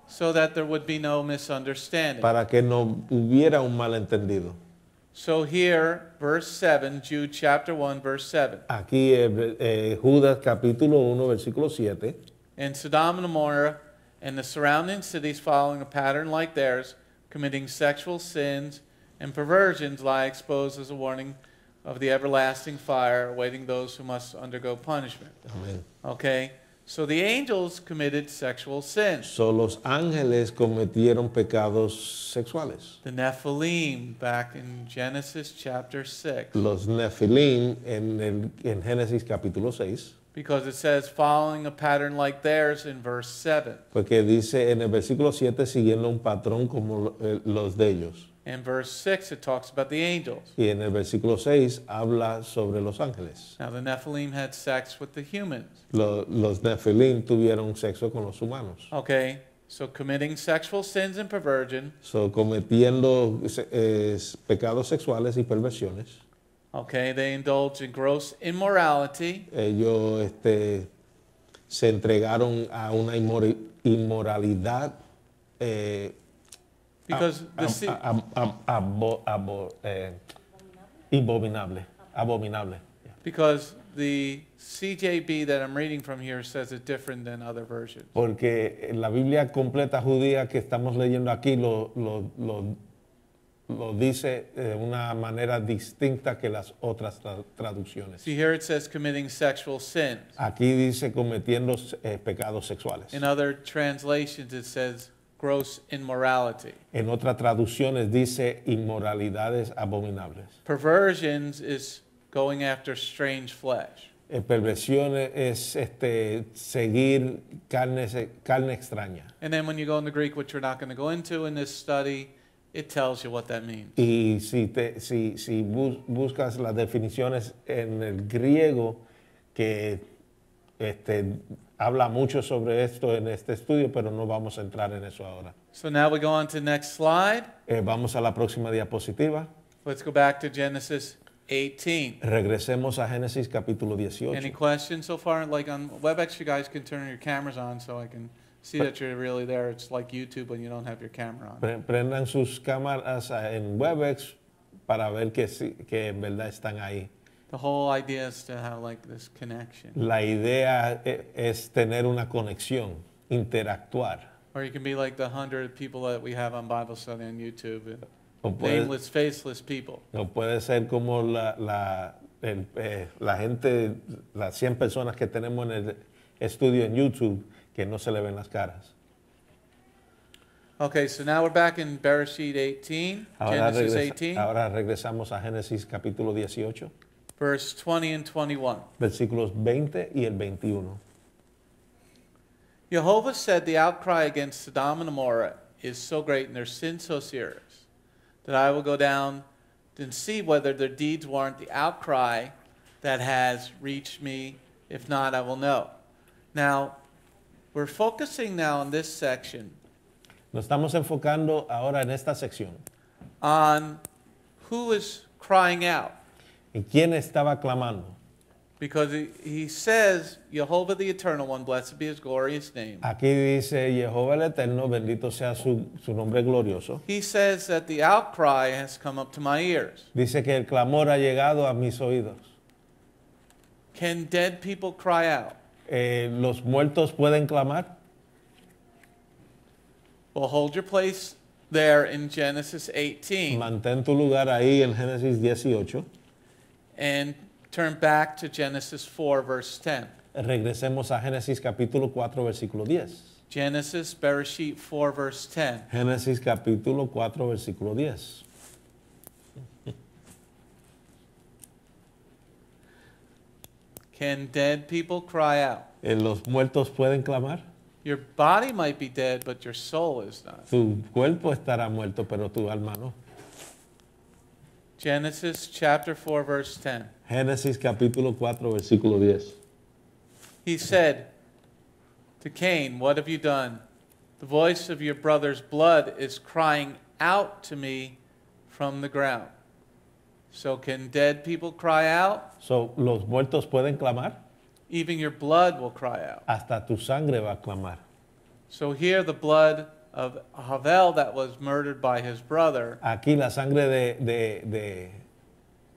so that there would be no misunderstanding. para que no hubiera un malentendido. So here, verse 7, Jude chapter 1, verse 7. Aquí eh, eh, Judas capítulo 1, versículo 7. And Sodom and Gomorrah and the surrounding cities following a pattern like theirs, committing sexual sins and perversions, lie exposed as a warning of the everlasting fire awaiting those who must undergo punishment. Amén. Okay? So the angels committed sexual sins. So, los ángeles cometieron pecados sexuales. The Nephilim, back in Genesis chapter 6, Los Nephilim en, el- en Génesis capítulo 6, because it says following a pattern like theirs in verse 7. porque dice en el versículo 7 siguiendo un patrón como eh, los de ellos. In verse 6, it talks about the angels. Y en el versículo 6 habla sobre los ángeles. Now, the Nephilim had sex with the humans. Lo- los Nephilim tuvieron sexo con los humanos. Okay, so committing sexual sins and perversion. So, cometiendo eh, pecados sexuales y perversiones. Okay, they indulge in gross immorality. Ellos este, se entregaron a una inmori- inmoralidad eh, Because the, ab- abo- eh, abominable. Abominable. Yeah. because the CJB that I'm reading from here says it different than other versions. Porque la Biblia completa judía que estamos leyendo aquí lo, lo- lo- lo dice de una manera distinta que las otras tra- traducciones. See, here it says committing sexual sins. Aquí dice cometiendo eh, pecados sexuales. In other translations, it says gross immorality. En otras traducciones dice inmoralidades abominables. Perversions is going after strange flesh. Perversiones es este, seguir carne, extraña. And then when you go in the Greek, which we're not going to go into in this study, it tells you what that means. Y si, te- si, si bus- buscas las definiciones en el griego, que este, habla mucho sobre esto en este estudio, pero no vamos a entrar en eso ahora. So now we go on to the next slide. Eh, vamos a la próxima diapositiva. Let's go back to Genesis 18. Regresemos a Génesis capítulo 18. Any questions so far? Like on WebEx, you guys can turn your cameras on so I can see that you're really there. It's like YouTube when you don't have your camera on. Pre- Prendan sus cámaras ah, en Webex para ver que, que en verdad están ahí The whole idea is to have like this connection. La idea e- es tener una conexión, interactuar. Or you can be like the hundred people that we have on Bible study on YouTube. O puede, Nameless, faceless people. o puede ser como la, la, el, eh, la gente, las 100 personas que tenemos en el estudio en YouTube que no se le ven las caras. Okay, so now we're back in Bereshit 18, Ahora, Genesis regresa- 18, ahora regresamos a Génesis capítulo 18, verse 20 and 21. versículos 20 y el 21. Jehovah said, The outcry against Sodom and Gomorrah is so great and their sin so serious that I will go down and see whether their deeds warrant the outcry that has reached me. If not, I will know. Now, we're focusing now on this section Nos estamos enfocando ahora en esta sección. on who is crying out. ¿Y quién estaba clamando? Because he, he says, Jehovah the Eternal One, blessed be his glorious name. Aquí dice Jehová el Eterno, bendito sea su, su nombre glorioso. He says that the outcry has come up to my ears. Dice que el clamor ha llegado a mis oídos. Can dead people cry out? Eh, ¿Los muertos pueden clamar? Well, hold your place there in Genesis 18 Mantén tu lugar ahí en Génesis 18. And turn back to Genesis 4, verse 10. Regresemos a Génesis capítulo 4, versículo 10. Genesis, Bereshit 4, verse 10. Génesis capítulo 4, versículo 10. Can dead people cry out? Eh, ¿Los muertos pueden clamar? Your body might be dead, but your soul is not. Tu cuerpo estará muerto, pero tu alma no. Genesis chapter 4, verse 10. Génesis capítulo 4, versículo 10. He said to Cain, What have you done? The voice of your brother's blood is crying out to me from the ground. So, can dead people cry out? So, ¿Los muertos pueden clamar? Even your blood will cry out. Hasta tu sangre va a clamar. So, here the blood of Havel that was murdered by his brother, Aquí la sangre de, de, de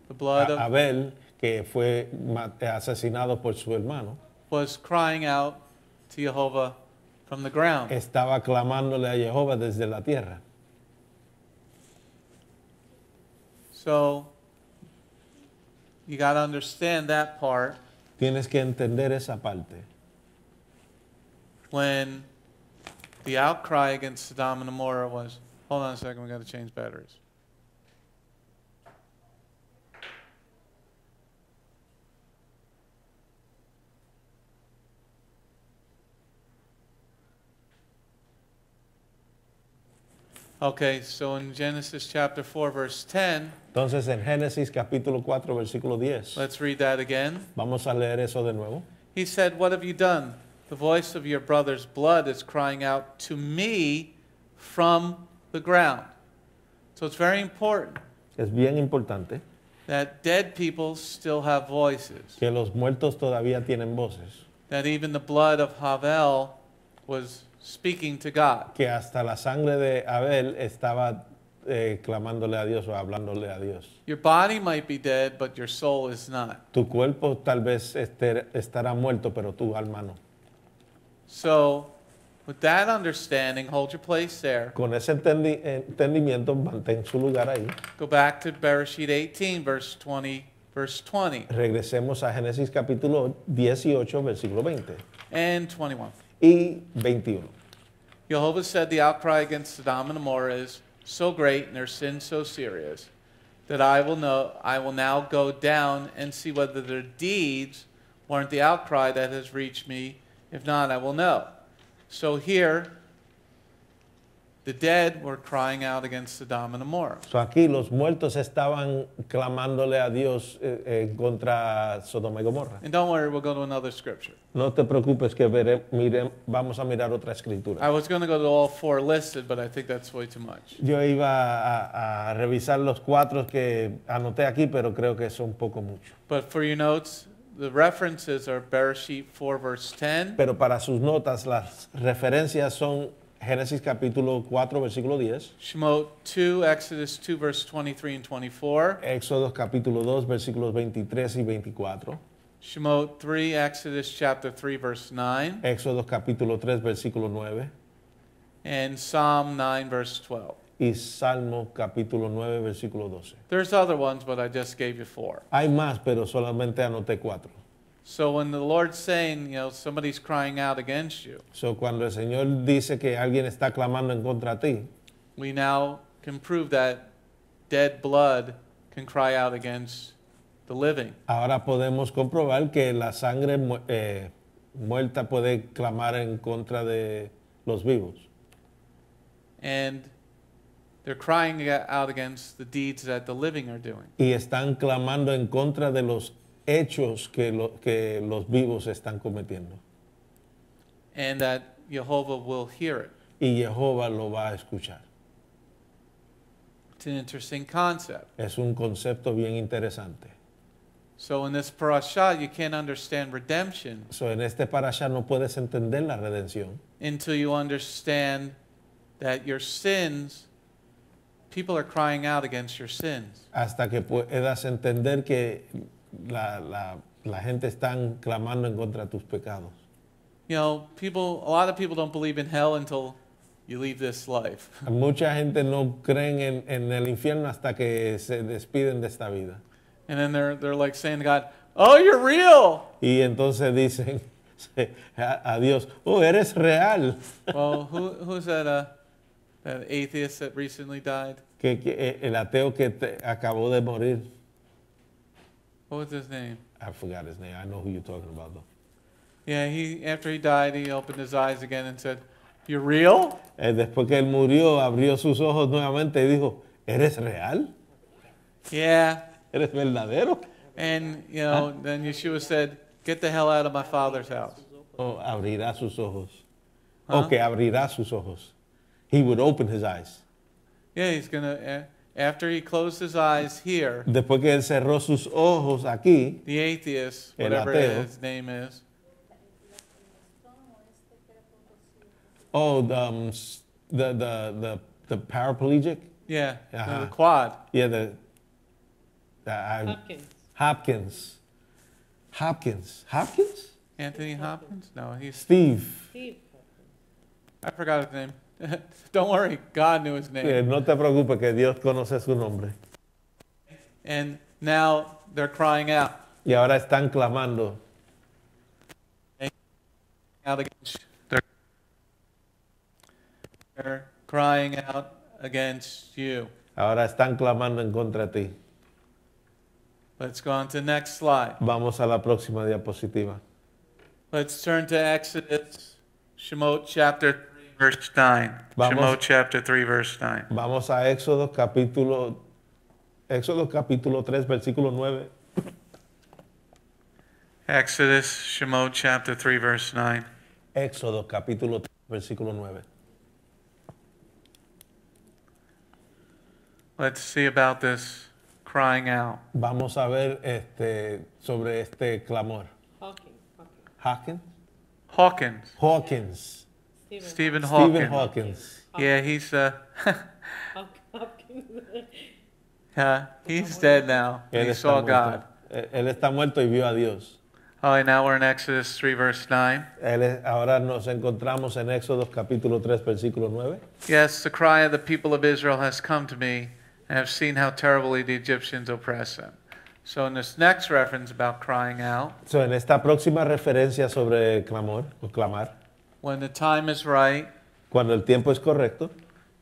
the blood of, Abel, que fue asesinado por su hermano, was crying out to Jehovah from the ground. estaba clamándole a Jehová desde la tierra. So, you got to understand that part. Tienes que entender esa parte. when the outcry against S'dom and Gomorrah was, hold on a second, we've got to change batteries. Okay, so in Genesis chapter 4, verse 10, Entonces en Génesis capítulo 4, versículo 10, let's read that again. vamos a leer eso de nuevo. He said, What have you done? The voice of your brother's blood is crying out to me from the ground. So it's very important Es bien importante that dead people still have voices, que los muertos todavía tienen voces, that even the blood of Havel was speaking to God. que hasta la sangre de Abel estaba eh, clamándole a Dios o hablándole a Dios. Your body might be dead, but your soul is not. Tu cuerpo tal vez estará muerto, pero tu alma no. So, with that understanding, hold your place there. Con ese entendi- entendimiento, mantén su lugar ahí. Go back to Bereshit 18, verse 20, verse 20 Regresemos a Génesis capítulo 18, versículo 20 and 21. y 21. Jehovah said, The outcry against Sodom and Gomorrah is so great and their sin so serious that I will know I will now go down and see whether their deeds warrant the outcry that has reached me. If not, I will know. So here, the dead were crying out against Sodom and Gomorrah. So aquí los muertos estaban clamándole a Dios eh, eh, contra Sodoma y Gomorra. And don't worry, we'll go to another scripture. No te preocupes que vere- mire- vamos a mirar otra escritura. I was going to go to all four listed, but I think that's way too much. Yo iba a, a revisar los cuatro que anoté aquí, pero creo que es un poco mucho. But for your notes, the references are Bereshit 4, verse 10. Pero para sus notas, las referencias son Génesis capítulo 4, versículo 10. Shemot 2, Exodus 2, verse 23 and 24. Éxodo capítulo 2, versículos 23 y 24. Shemot 3, Exodus chapter 3, verse 9. Éxodo capítulo 3, versículo 9. And Psalm 9, verse 12. Y Salmo capítulo 9, versículo 12. There's other ones, but I just gave you four. Hay más, pero solamente anoté cuatro. So when the Lord's saying, you know, somebody's crying out against you, So, cuando el Señor dice que alguien está clamando en contra de ti, we now can prove that dead blood can cry out against the living. ahora podemos comprobar que la sangre eh, muerta puede clamar en contra de los vivos. And they're crying out against the deeds that the living are doing. Y están clamando en contra de los hechos que, lo- que los vivos están cometiendo. And that Jehovah will hear it. Y Jehová lo va a escuchar. It's an interesting concept. Es un concepto bien interesante. So in this parasha, you can't understand redemption So, en este parasha no puedes entender la redención until you understand that your sins, people are crying out against your sins. hasta que puedas entender que la, la- la gente está clamando en contra de tus pecados. You know, people, a lot of people don't believe in hell until you leave this life. Mucha gente no creen en, en el infierno hasta que se despiden de esta vida. And then they're, they're like saying to God, Oh, you're real. Y entonces dicen a, a Dios, oh, eres real. well, who, who's that, uh, that atheist that recently died? Que, que, eh, el ateo que te- acabó de morir, What was his name? I forgot his name, I know who you're talking about though. Yeah, he, after he died, he opened his eyes again and said, You're real? Eh, después que él murió, abrió sus ojos nuevamente y dijo, ¿eres real? Yeah. ¿Eres verdadero? And, you know, then Yeshua said, Get the hell out of my father's house. O abrirá sus ojos. Huh? O que abrirá sus ojos. He would open his eyes. Yeah, he's going to, after he closed his eyes here, Después que él cerró sus ojos aquí, the atheist, whatever ateo. his name is, oh, the, um, the, the, the, the paraplegic, yeah, Uh-huh. the quad. yeah, the, the I- Hopkins. Hopkins. Hopkins. Hopkins? Anthony Hopkins? No, he's, Steve. Steve. I forgot his name. Don't worry, God knew his name. No te preocupes que Dios conoce su nombre. And now they're crying out, Y ahora están clamando. they're, crying out against you. Ahora están clamando en contra de ti. Let's go on to the next slide. Vamos a la próxima diapositiva. Let's turn to Exodus, Shemot chapter 3, verse 9. Vamos. Shemot chapter 3, verse 9. Vamos a Éxodo capítulo, Éxodo capítulo 3, versículo 9. Exodus, Shemot chapter 3, verse 9. Éxodo capítulo 3, versículo 9. Let's see about this crying out. Vamos a ver este, sobre este clamor. Hawking. Hawking. Hawkins? Hawkins, Hawkins. Stephen. Stephen Hawkins. Stephen Hawkins. Yeah, he's uh, Hawk- Hopkins. uh, he's dead now. Él He saw muerto. God. Él está muerto y vio a Dios. All right, now we're in Exodus 3, verse 9. Ahora nos encontramos en Éxodo capítulo 3, versículo 9. Yes, the cry of the people of Israel has come to me, and have seen how terribly the Egyptians oppress them. So, in this next reference about crying out, So, en esta próxima referencia sobre clamor o clamar, when the time is right, cuando el tiempo es correcto,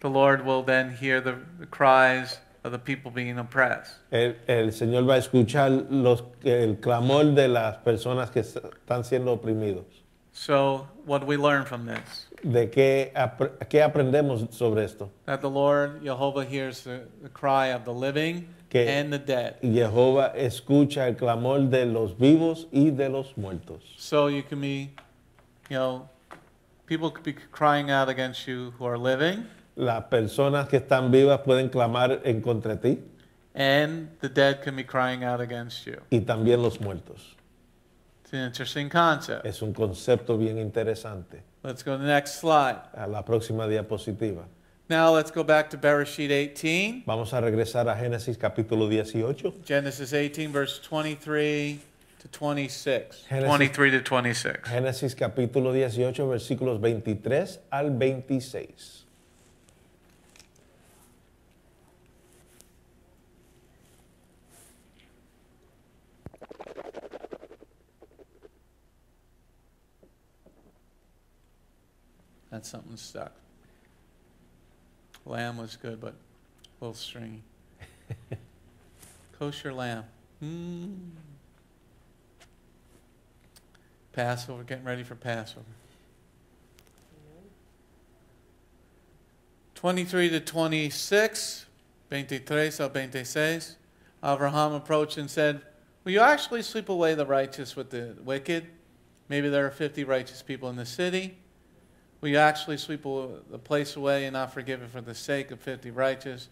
the Lord will then hear the, the cries of the people being oppressed. el, el Señor va a escuchar los, el clamor de las personas que están siendo oprimidos. So, what do we learn from this? ¿De qué, qué aprendemos sobre esto? That the Lord, Jehovah, hears the, the cry of the living Que- and the dead. Jehová escucha el clamor de los vivos y de los muertos. So, you can be, you know, people could be crying out against you who are living, Las personas que están vivas pueden clamar en contra de ti and the dead can be crying out against you. y también los muertos. It's an interesting concept. Es un concepto bien interesante. Let's go to the next slide. A la próxima diapositiva. Now let's go back to Bereshit 18. Vamos a regresar a Génesis capítulo 18. Genesis 18, verse 23 to 26. Genesis- 23 to 26. Génesis capítulo 18, versículos 23 al 26. That's something stuck. Lamb was good, but a little stringy. Kosher lamb. Mm. Passover, getting ready for Passover. 23 to 26, 23 al 26, Abraham approached and said, Will you actually sweep away the righteous with the wicked? Maybe there are 50 righteous people in the city. Will you actually sweep the place away and not forgive it for the sake of 50 righteous?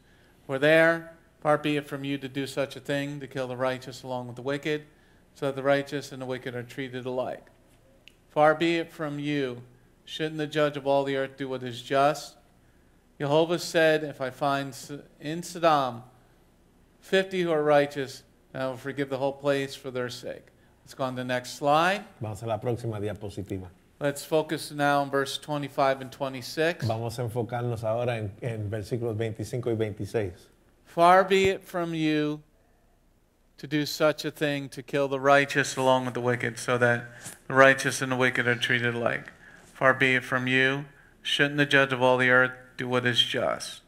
For there, far be it from you to do such a thing, to kill the righteous along with the wicked, so that the righteous and the wicked are treated alike. Far be it from you, shouldn't the judge of all the earth do what is just? Jehovah said, If I find in S'dom 50 who are righteous, I will forgive the whole place for their sake. Let's go on to the next slide. Vamos a la próxima diapositiva. Let's focus now on verse 25 and 26. Vamos a enfocarnos ahora en, en versículos 25 y 26. Far be it from you to do such a thing to kill the righteous along with the wicked, so that the righteous and the wicked are treated alike. Far be it from you. Shouldn't the judge of all the earth do what is just?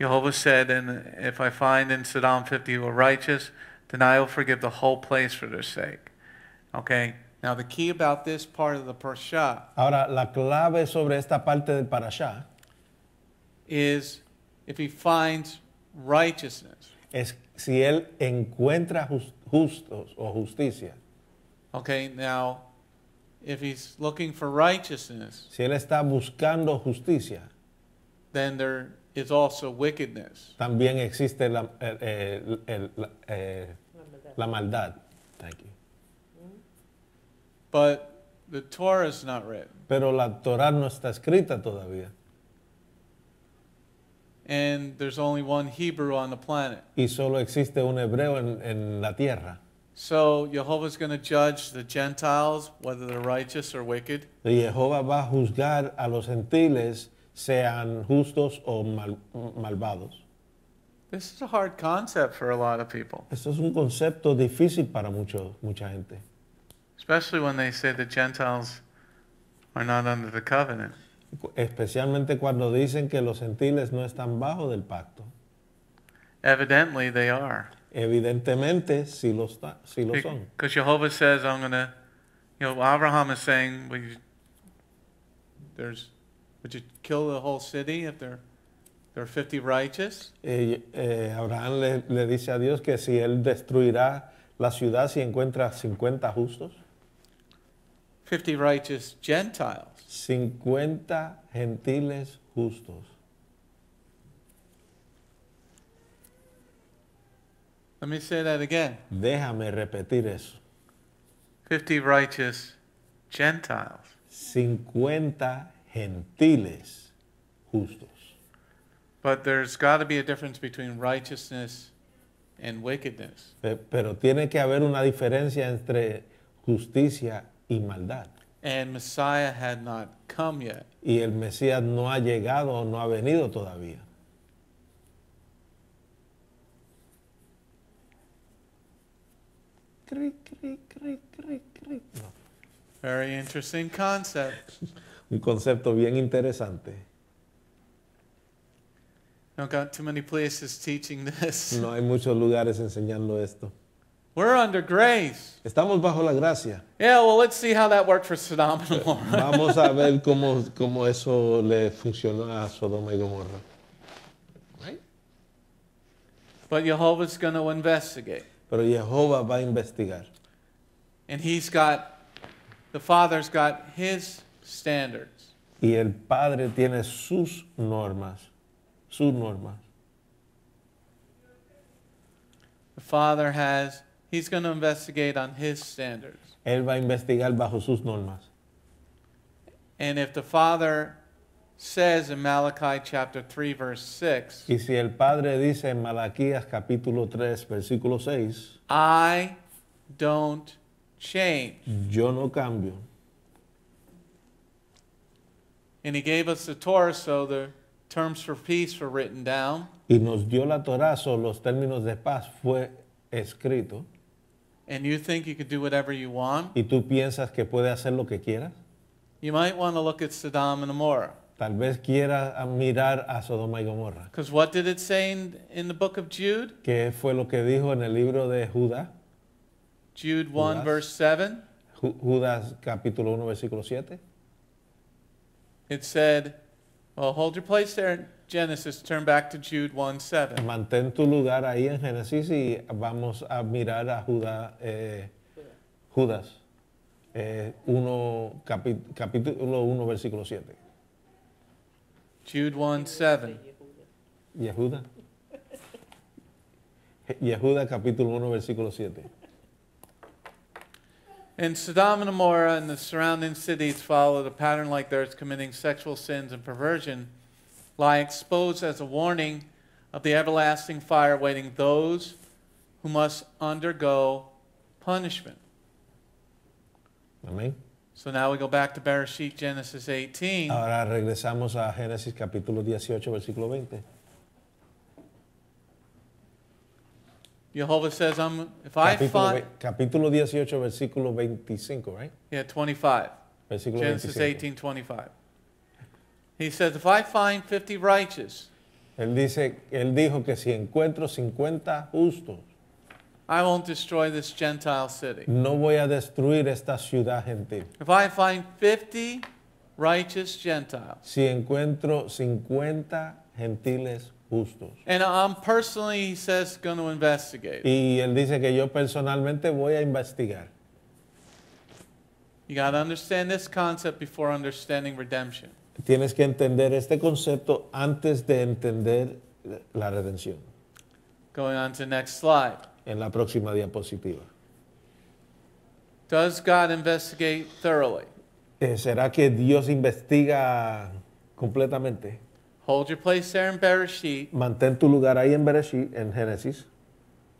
Jehovah said, And if I find in S'dom 50 who are righteous, then I will forgive the whole place for their sake. Okay? Now, the key about this part of the Parsha Ahora, la clave sobre esta parte del parashá is if he finds righteousness. es si él encuentra jus- justos o justicia. Okay, now, if he's looking for righteousness, Si él está buscando justicia, then there is also wickedness. también existe la, el- el- el- la- eh, la maldad. Thank you. But the Torah is not written. Pero la Torah no está escrita todavía. And there's only one Hebrew on the planet. Y solo existe un hebreo en, en la tierra. So Jehovah's going to judge the Gentiles, whether they're righteous or wicked. Y Jehová va a juzgar a los gentiles, sean justos o mal- malvados. This is a hard concept for a lot of people, Esto es un concepto difícil para mucho, mucha gente. especially when they say the Gentiles are not under the covenant. Especialmente cuando dicen que los gentiles no están bajo del pacto. Evidently, they are. Evidentemente, sí lo, está, sí lo son. Because Jehovah says, I'm going to, you know, Abraham is saying, well, you, there's, would you kill the whole city if there, there are 50 righteous? Eh, eh, Abraham le, le dice a Dios que si él destruirá la ciudad si encuentra 50 justos, 50 righteous Gentiles. 50 gentiles justos. Let me say that again. Déjame repetir eso. 50 righteous Gentiles. 50 gentiles justos. But there's got to be a difference between righteousness and wickedness. Pero tiene que haber una diferencia entre justicia y maldad. And Messiah had not come yet. Y el Mesías no ha llegado o no ha venido todavía. No. Very interesting concept. Un concepto bien interesante. Got too many places teaching this. No hay muchos lugares enseñando esto. We're under grace. Estamos bajo la gracia. Yeah, well, let's see how that worked for Sodom and Gomorrah. Vamos a ver cómo, cómo eso le funcionó a Sodoma y Gomorra. But Jehovah's going to investigate. Pero Jehová va a investigar. And he's got, the Father's got his standards. Y el Padre tiene sus normas. Sus normas. The Father has, he's going to investigate on his standards. Él va a investigar bajo sus normas. And if the Father says in Malachi chapter 3, verse 6, Y si el Padre dice en Malaquías capítulo 3, versículo 6, I don't change. yo no cambio. And he gave us the Torah, so the terms for peace were written down. Y nos dio la Torá, so los términos de paz fue escrito. And you think you could do whatever you want? Y tú piensas que puede hacer lo que quieras. You might want to look at Sodom and Gomorrah. Tal vez quiera ah, mirar a Sodoma y Gomorra. Because what did it say in, in the book of Jude? ¿Qué fue lo que dijo en el libro de Judá? Jude 1, Judas. verse 7. Ju- Judas capítulo 1, versículo 7. It said, well, hold your place there Genesis, turn back to Jude 1, 7. Mantén tu lugar ahí en Génesis y vamos a mirar a Judá, eh, Judas eh, 1, capi- capítulo 1, versículo 7. Jude 1, 7. Yehuda. Yehuda capítulo 1, versículo 7. And Sodom and Gomorrah and the surrounding cities followed a pattern like theirs, committing sexual sins and perversion, lie exposed as a warning of the everlasting fire awaiting those who must undergo punishment. Amén. So now we go back to Bereshit, Genesis 18. Ahora regresamos a Génesis capítulo 18, versículo 20. Jehovah says, I'm, if I Capítulo, find, capítulo 18, versículo 25, right? yeah, 25. Versículo Genesis 25. 18, 25. He says, if I find 50 righteous, Él dice, él dijo que si encuentro 50 justos, I won't destroy this Gentile city. no voy a destruir esta ciudad gentil. If I find 50 righteous Gentiles, Si encuentro 50 gentiles justos. and I'm personally, he says, going to investigate. Y él dice que yo personalmente voy a investigar. You got to understand this concept before understanding redemption. Tienes que entender este concepto antes de entender la redención. Going on to next slide. En la próxima diapositiva. Does God investigate thoroughly? Eh, ¿Será que Dios investiga completamente? Hold your place there in Bereshit. Mantén tu lugar ahí en Bereshit, en Génesis.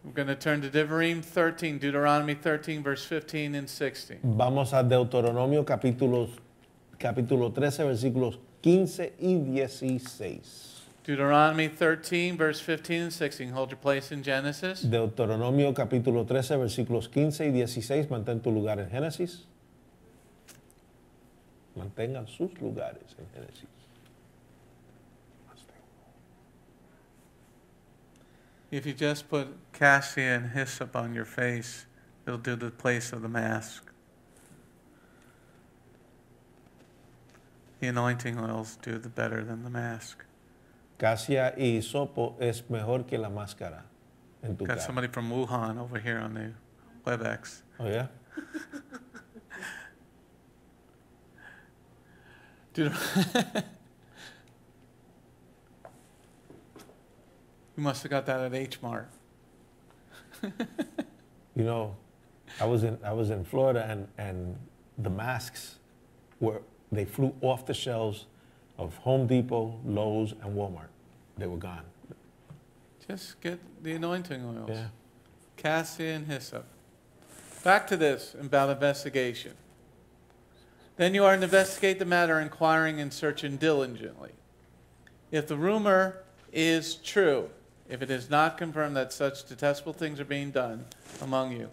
We're going to turn to Devarim 13, Deuteronomy 13, verse 15 and 16. Vamos a Deuteronomio capítulos, capítulo 13, versículos 15 y 16. Deuteronomy 13, verse 15 and 16. Hold your place in Genesis. Deuteronomio capítulo 13, versículos 15 y 16. Mantén tu lugar en Génesis. Mantengan sus lugares en Génesis. If you just put cassia and hyssop on your face, it'll do the place of the mask. The anointing oils do the better than the mask. Casia y hisopo es mejor que la máscara en tu Got cara. somebody from Wuhan over here on the WebEx. Oh, yeah? Dude. you must have got that at H Mart. You know, I was in I was in Florida and and the masks were they flew off the shelves of Home Depot, Lowe's, and Walmart. They were gone. Just get the anointing oils. Yeah. Cassia and hyssop. Back to this about investigation. Then you are to investigate the matter, inquiring and searching diligently. If the rumor is true, if it is not confirmed that such detestable things are being done among you,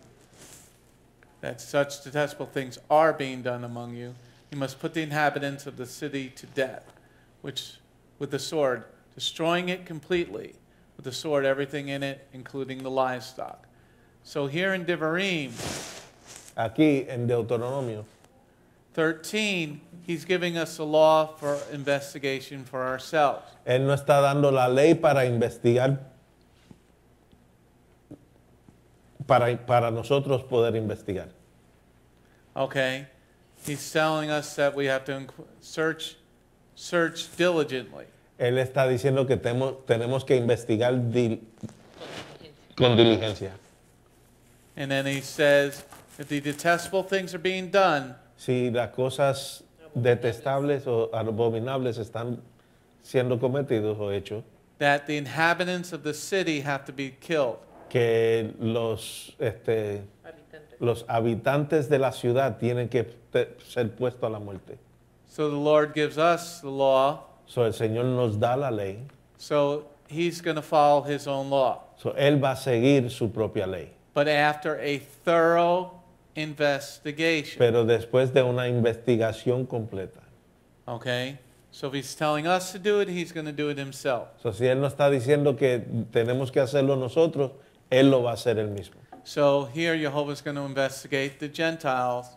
that such detestable things are being done among you, you must put the inhabitants of the city to death, which with the sword, destroying it completely, with the sword everything in it, including the livestock. So here in Devarim Aquí en Deuteronomio 13, he's giving us a law for investigation for ourselves. Él no está dando la ley para investigar, para, para nosotros poder investigar. Okay? He's telling us that we have to search, search diligently. Él está diciendo que temo- tenemos que investigar dil- con diligencia. And then he says, if the detestable things are being done, Si las cosas detestables o abominables están siendo cometidos o hechos, that the inhabitants of the city have to be killed. que los, este, Habitante. Los habitantes de la ciudad tienen que ser puestos a la muerte. So the Lord gives us the law, So, el Señor nos da la ley, so he's going to follow his own law. so, Él va a seguir su propia ley. But after a thorough investigation. Pero después de una investigación completa. Okay? So if he's telling us to do it, he's going to do it himself. So, si Él no está diciendo que tenemos que hacerlo nosotros, Él lo va a hacer Él mismo. So here Jehovah's going to investigate the Gentiles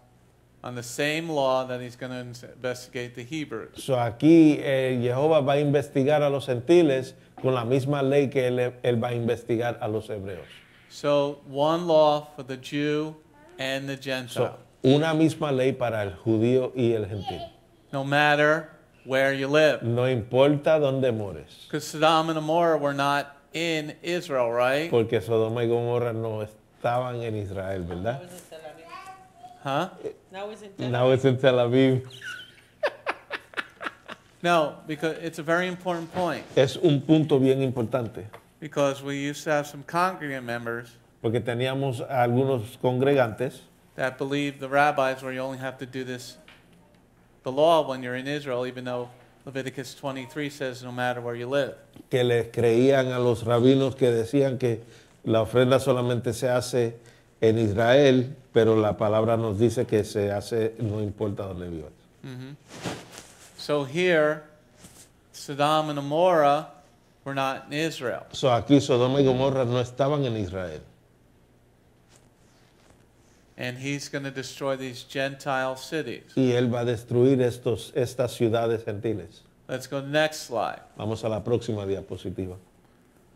on the same law that he's going to investigate the Hebrews. So, aquí eh, Jehová va a investigar a los gentiles con la misma ley que él, él va a investigar a los hebreos. So one law for the Jew and the Gentile. So, una misma ley para el judío y el gentil. No matter where you live. No importa dónde mores, Because Sodom and Gomorrah were not in Israel, right? porque Sodoma y Gomorra no estaban en Israel, ¿verdad? Now it's in Tel Aviv. Huh? Now it's in Tel Aviv. No, because it's a very important point. Es un punto bien importante, Because we used to have some congregant members porque teníamos algunos congregantes that believed the rabbis where you only have to do this, the law when you're in Israel, even though Leviticus 23 says no matter where you live. que les creían a los rabinos que decían que la ofrenda solamente se hace en Israel, pero la palabra nos dice que se hace no importa dónde vivas. So here, Sodom and Gomorrah were not in Israel. So, aquí Sodoma y Gomorra no estaban en Israel. And he's going to destroy these Gentile cities. Y él va a destruir estos, estas ciudades gentiles. Let's go to the next slide. Vamos a la próxima diapositiva.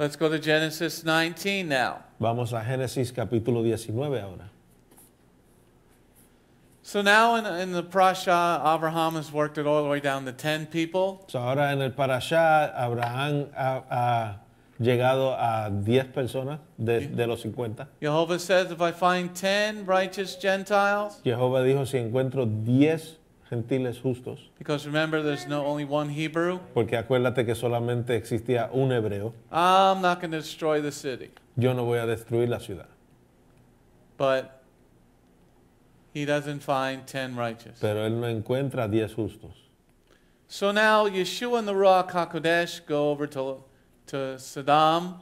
Let's go to Genesis 19 now. Vamos a Génesis capítulo 19 ahora. So now in, in the parashá, Abraham has worked it all the way down to 10 people. So, ahora en el Parashá, Abraham ha, ha llegado a 10 personas de, de los 50. Jehovah says, if I find 10 righteous Gentiles, Jehová dijo, si encuentro 10 gentiles justos, because remember there's no only one Hebrew, porque acuérdate que solamente existía un hebreo, I'm not going to destroy the city. yo no voy a destruir la ciudad. But he doesn't find 10 righteous. Pero él no encuentra 10 justos. So now Yeshua and the Ruach HaKodesh go over to, to S'dom,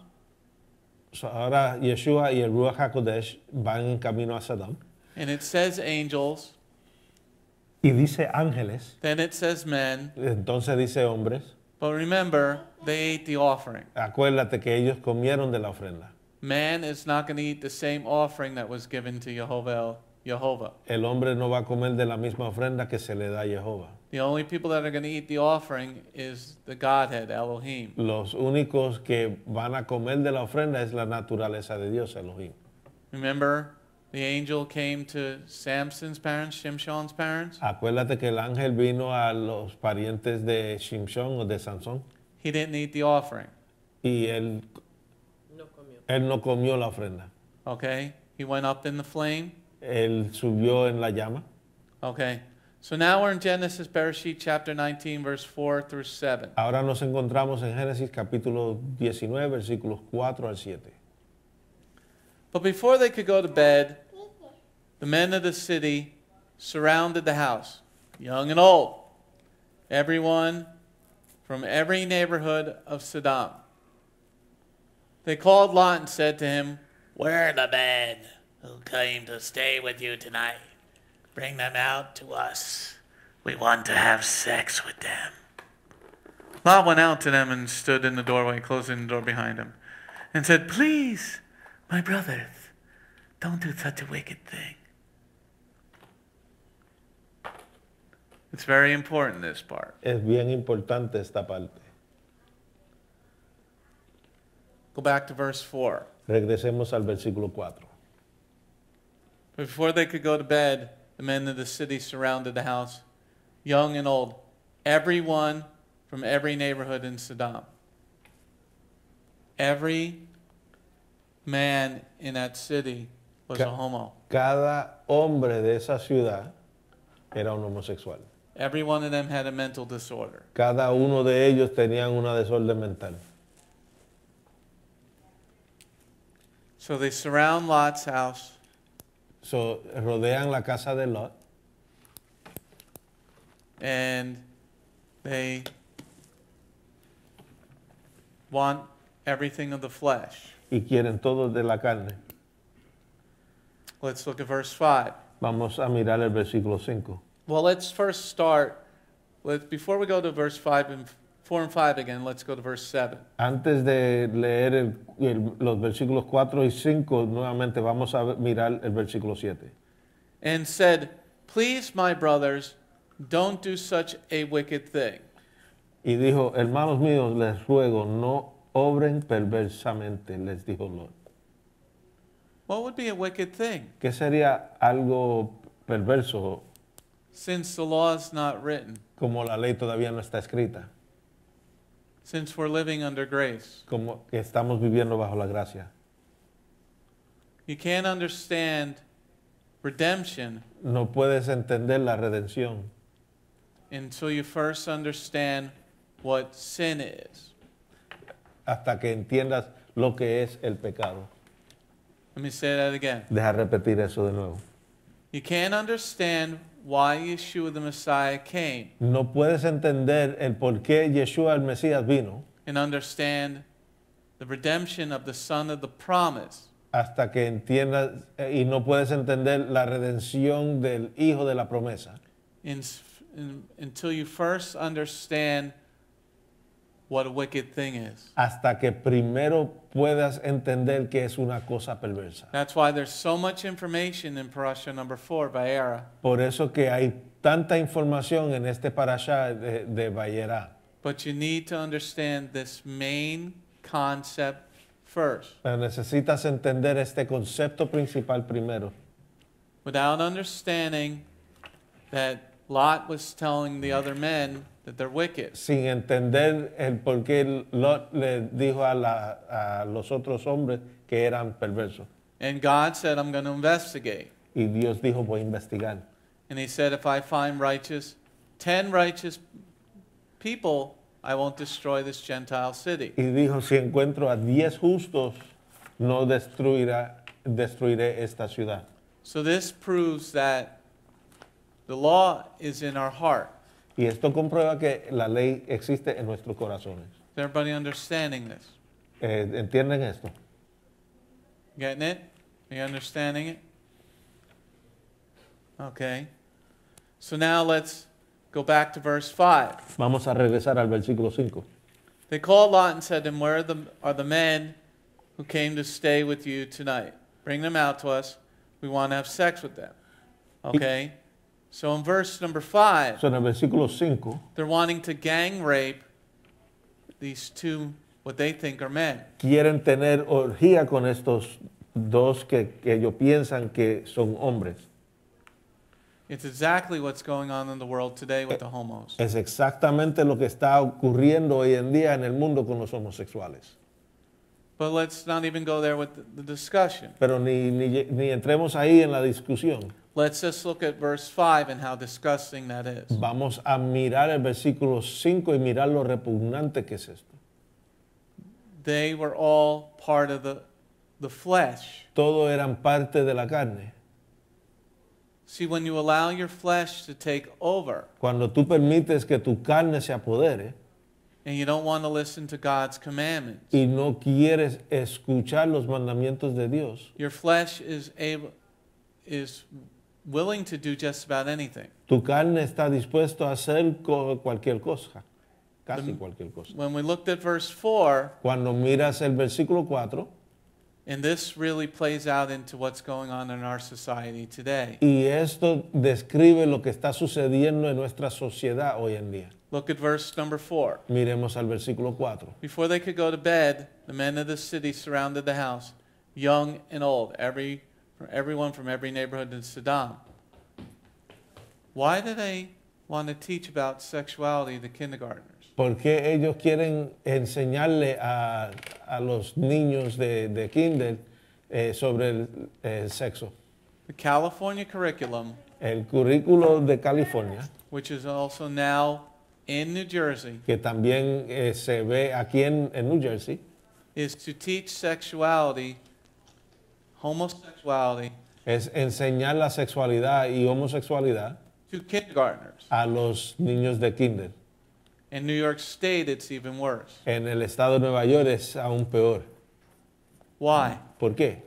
So, ahora Yeshua y el Ruach HaKodesh van en camino a S'dom. and it says angels, Y dice ángeles, then it says men. entonces dice hombres. But remember, they ate the offering. Acuérdate que ellos comieron de la ofrenda. Man is not going to eat the same offering that was given to Jehovah. Jehovah. El hombre no va a comer de la misma ofrenda que se le da a Jehová. The only people that are going to eat the offering is the Godhead, Elohim. Los únicos que van a comer de la ofrenda es la naturaleza de Dios, Elohim. Remember, the angel came to Samson's parents, Shimshon's parents. Acuérdate que el ángel vino a los parientes de Shimshon o de Sansón He didn't eat the offering. y él, No comió. él no comió la ofrenda. Okay? He went up in the flame. Él subió en la llama. Okay. So now we're in Genesis, Bereshit, chapter 19, verse 4 through 7. Ahora nos encontramos en Génesis capítulo 19, versículos 4 al 7. But before they could go to bed, the men of the city surrounded the house, young and old, everyone from every neighborhood of S'dom. They called Lot and said to him, Where are the men who came to stay with you tonight? Bring them out to us. We want to have sex with them. Lot went out to them and stood in the doorway, closing the door behind him, and said, Please, my brothers, don't do such a wicked thing. It's very important, this part. Es bien importante esta parte. Go back to verse 4. Regresemos al versículo 4. Before they could go to bed, the men of the city surrounded the house, young and old, everyone from every neighborhood in S'dom. Every man in that city was a homo. Cada hombre de esa ciudad era un homosexual. Every one of them had a mental disorder. Cada uno de ellos tenían una desorden mental. So they surround Lot's house So, rodean la casa de Lot and they want everything of the flesh. y quieren todo de la carne. Let's look at verse 5. Vamos a mirar el versículo 5. Well, let's first start with, before we go to verse 5 and 4 and 5 again, let's go to verse 7. Antes de leer el- el- los versículos 4 y 5, nuevamente vamos a mirar el versículo 7. And said, Please, my brothers, don't do such a wicked thing. Y dijo, hermanos míos, les ruego, no obren perversamente, les dijo Lot. What would be a wicked thing? ¿Qué sería algo perverso Since the law is not written, como la ley todavía no está escrita? since we're living under grace. Como que estamos viviendo bajo la gracia. You can't understand redemption No puedes entender la redención until you first understand what sin is. hasta que entiendas lo que es el pecado. Let me say that again. Deja repetir eso de nuevo. You can't understand why Yeshua the Messiah came No puedes entender el por qué Yeshua el Mesías vino and understand the redemption of the Son of the promise. hasta que entiendas eh, y no puedes entender la redención del Hijo de la promesa. In, in, until you first understand what a wicked thing is. hasta que primero puedas entender que es una cosa perversa. That's why there's so much information in Parashá number four, Vayera. Por eso que hay tanta información en este parashá de, de Bayerá. But you need to understand this main concept first. Pero necesitas entender este concepto principal primero. Without understanding that Lot was telling the other men that they're wicked. Sin entender el por qué Lot le dijo a, la- a los otros hombres que eran perversos. And God said, I'm going to investigate. Y Dios dijo, voy a investigar. And he said, if I find righteous, 10 righteous people, I won't destroy this Gentile city. Y dijo, si encuentro a diez justos, no destruirá, destruiré esta ciudad. So this proves that the law is in our heart. Y esto comprueba que la ley existe en nuestros corazones. Is everybody understanding this? Eh, ¿Entienden esto? Getting it? Are you understanding it? Okay. So now let's go back to verse 5. Vamos a regresar al versículo 5. They called Lot and said to him, Where are the, are the men who came to stay with you tonight? Bring them out to us. We want to have sex with them. Okay? So in verse number 5, So, en el versículo 5 they're wanting to gang rape these two, what they think are men. quieren tener orgía con estos dos que, que ellos piensan que son hombres. It's exactly what's going on in the world today with the homos. Es exactamente lo que está ocurriendo hoy en día en el mundo con los homosexuales. But let's not even go there with the, the discussion. Pero ni, ni, ni entremos ahí en la discusión. Let's just look at verse 5 and how disgusting that is. Vamos a mirar el versículo 5 y mirar lo repugnante que es esto. They were all part of the, the flesh. Todo eran parte de la carne. See, when you allow your flesh to take over Cuando tú permites que tu carne se apodere and you don't want to listen to God's commandments, y no quieres escuchar los mandamientos de Dios, your flesh is able is willing to do just about anything. tu carne está dispuesto a hacer cualquier cosa, casi cualquier cosa. When we looked at verse 4, Cuando miras el versículo 4, and this really plays out into what's going on in our society today. y esto describe lo que está sucediendo en nuestra sociedad hoy en día. Look at verse number 4. Miremos al versículo 4. Before they could go to bed, the men of the city surrounded the house, young and old, every, everyone from every neighborhood in S'dom. Why do they want to teach about sexuality to kindergartners? ¿Por qué ellos quieren enseñarle a, a los niños de, de kinder eh, sobre el, el sexo? The California curriculum El currículo de California which is also now in New Jersey, que también eh, se ve aquí en, en New Jersey, is to teach sexuality, homosexuality, es enseñar la sexualidad y homosexualidad to kindergartners. a los niños de kinder. In New York State, it's even worse. En el estado de Nueva York es aún peor. Why? ¿Por qué?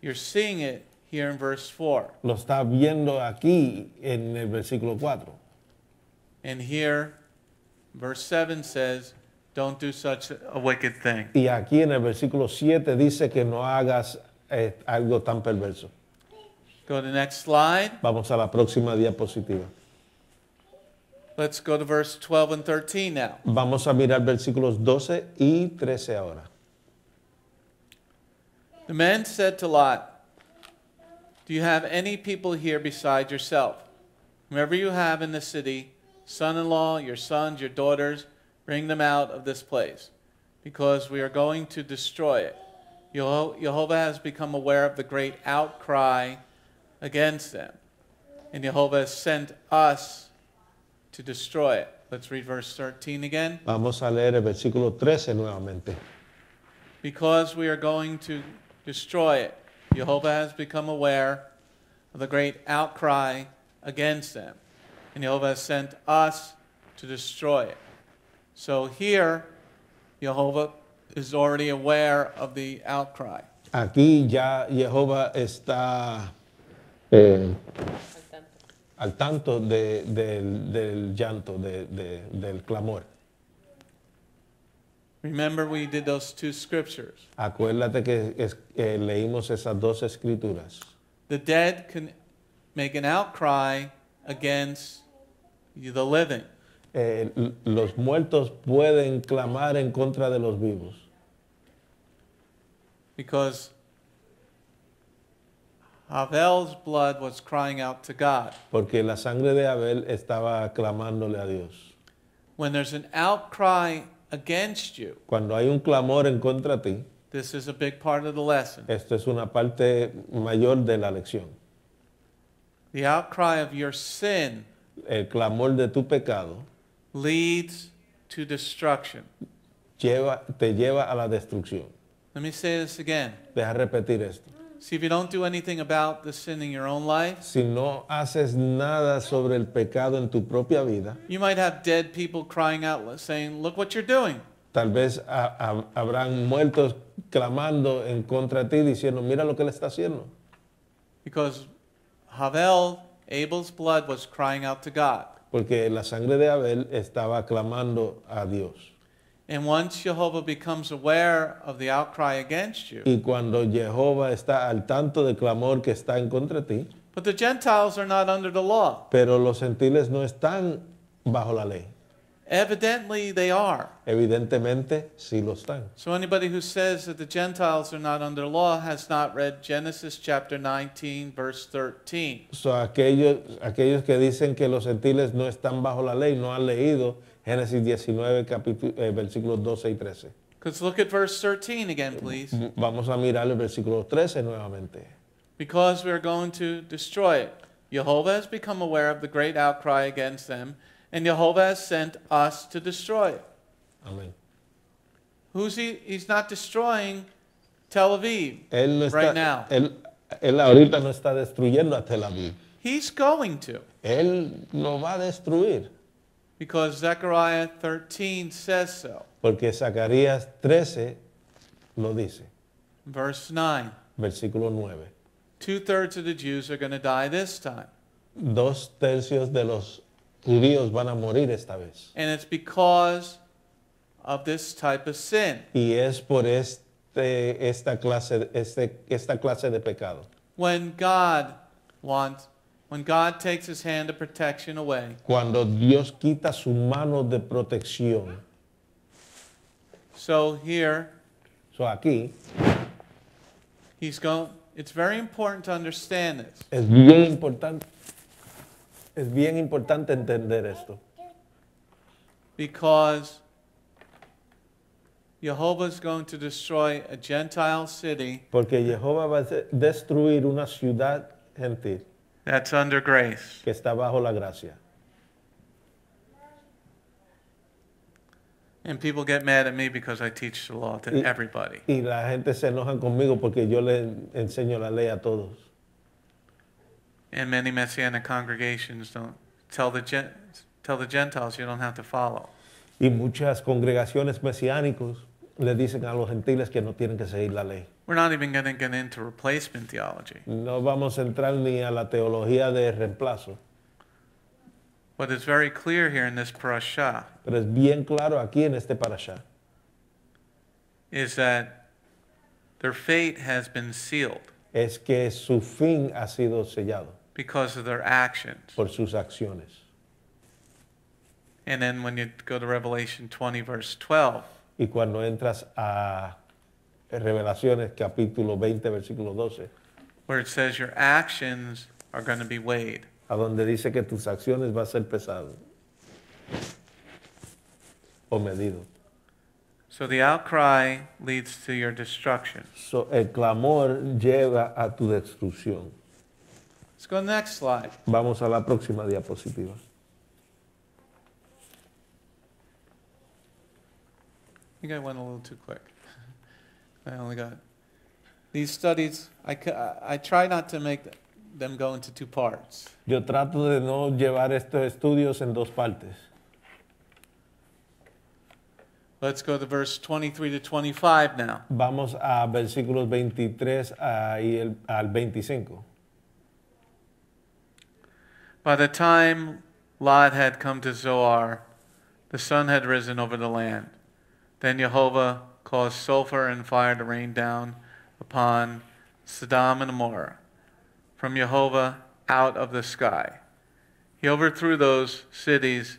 You're seeing it here in verse 4. Lo está viendo aquí en el versículo 4. And here, verse 7 says, Don't do such a wicked thing. Y aquí en el versículo 7 dice que no hagas eh, algo tan perverso. Go to the next slide. Vamos a la próxima diapositiva. Let's go to verse 12 and 13 now. Vamos a mirar versículos 12 y 13 ahora. The men said to Lot, Do you have any people here beside yourself? Whomever you have in the city, son in law, your sons, your daughters, bring them out of this place, because we are going to destroy it. Jeho- Jehovah has become aware of the great outcry against them, and Jehovah has sent us to destroy it. Let's read verse 13 again. Vamos a leer el versículo 13 nuevamente. because we are going to destroy it. Jehovah has become aware of the great outcry against them, and Jehovah has sent us to destroy it. So here, Jehovah is already aware of the outcry. Aquí ya Jehová está eh, Al tanto de- del, del llanto, de- de- del clamor. Remember, we did those two scriptures. Acuérdate que es- eh, leímos esas dos escrituras. The dead can make an outcry against the living. Eh, los muertos pueden clamar en contra de los vivos, because Abel's blood was crying out to God. porque la sangre de Abel estaba clamándole a Dios. When there's an outcry against you, Cuando hay un clamor en contra de ti, this is a big part of the lesson. esto es una parte mayor de la lección. The outcry of your sin El clamor de tu pecado leads to destruction. lleva, te lleva a la destrucción. Let me say this again. Deja repetir esto. See, if you don't do anything about the sin in your own life, Si no haces nada sobre el pecado en tu propia vida, you might have dead people crying out saying, Look what you're doing. tal vez ha- ha- habrán muertos clamando en contra de ti diciendo, mira lo que le está haciendo. Because Havel, Abel's blood, was crying out to God. Porque la sangre de Abel estaba clamando a Dios. And once Jehovah becomes aware of the outcry against you, Y cuando Jehová está al tanto del clamor que está en contra de ti, but the Gentiles are not under the law. pero los gentiles no están bajo la ley. Evidently, they are. Evidentemente sí lo están. So anybody who says that the Gentiles are not under law has not read Genesis chapter 19, verse 13. So, aquellos, aquellos que dicen que los gentiles no están bajo la ley no han leído Génesis 19, capítulo, eh, versículos 12 y 13. Because look at verse 13 again, please. Vamos a mirar el versículo 13 nuevamente. Because we are going to destroy it. Jehovah has become aware of the great outcry against them, and Jehovah has sent us to destroy it. Amén. Who's he? He's not destroying Tel Aviv Él, no right está, now. él, él ahorita no está destruyendo a Tel Aviv. He's going to. Él lo va a destruir. Because Zechariah 13 says so. Porque Zacarías 13 lo dice. Verse 9. Versículo 9. Two thirds of the Jews are going to die this time. Dos tercios de los judíos van a morir esta vez. And it's because of this type of sin. Y es por este, esta, clase, este, esta clase de pecado. When God wants, when God takes his hand of protection away, Cuando Dios quita su mano de protección. so here So aquí he's going, it's very important to understand this. es bien importante, es bien importante entender esto. Because Jehovah is going to destroy a Gentile city Porque Jehová va a destruir una ciudad gentil that's under grace. que está bajo la gracia. And people get mad at me because I teach the law to Y- everybody. Y la gente se enoja conmigo porque yo le enseño la ley a todos. And many Messianic congregations don't tell the, tell the Gentiles you don't have to follow. Y muchas congregaciones mesiánicos le dicen a los gentiles que no tienen que seguir la ley. We're not even going to get into replacement theology. No vamos a entrar ni a la teología de reemplazo, What is very clear here in this parasha pero es bien claro aquí en este parashá is that their fate has been sealed es que su fin ha sido sellado because of their actions. por sus acciones. And then when you go to Revelation 20, verse 12, Y cuando entras a Revelaciones capítulo 20 versículo 12, where it says your actions are going to be weighed. a donde dice que tus acciones va a ser pesado o medido. So the outcry leads to your destruction. So, el clamor lleva a tu destrucción. Let's go to the next slide. Vamos a la próxima diapositiva. Think I went a little too quick. I only got these studies. I, I try not to make them go into two parts. Yo trato de no llevar estos estudios en dos partes. Let's go to verse 23 to 25 now. Vamos a versículos 23 a- y el- al 25. By the time Lot had come to Zoar, the sun had risen over the land. Then Jehovah caused sulfur and fire to rain down upon Sodom and Gomorrah from Jehovah out of the sky. He overthrew those cities,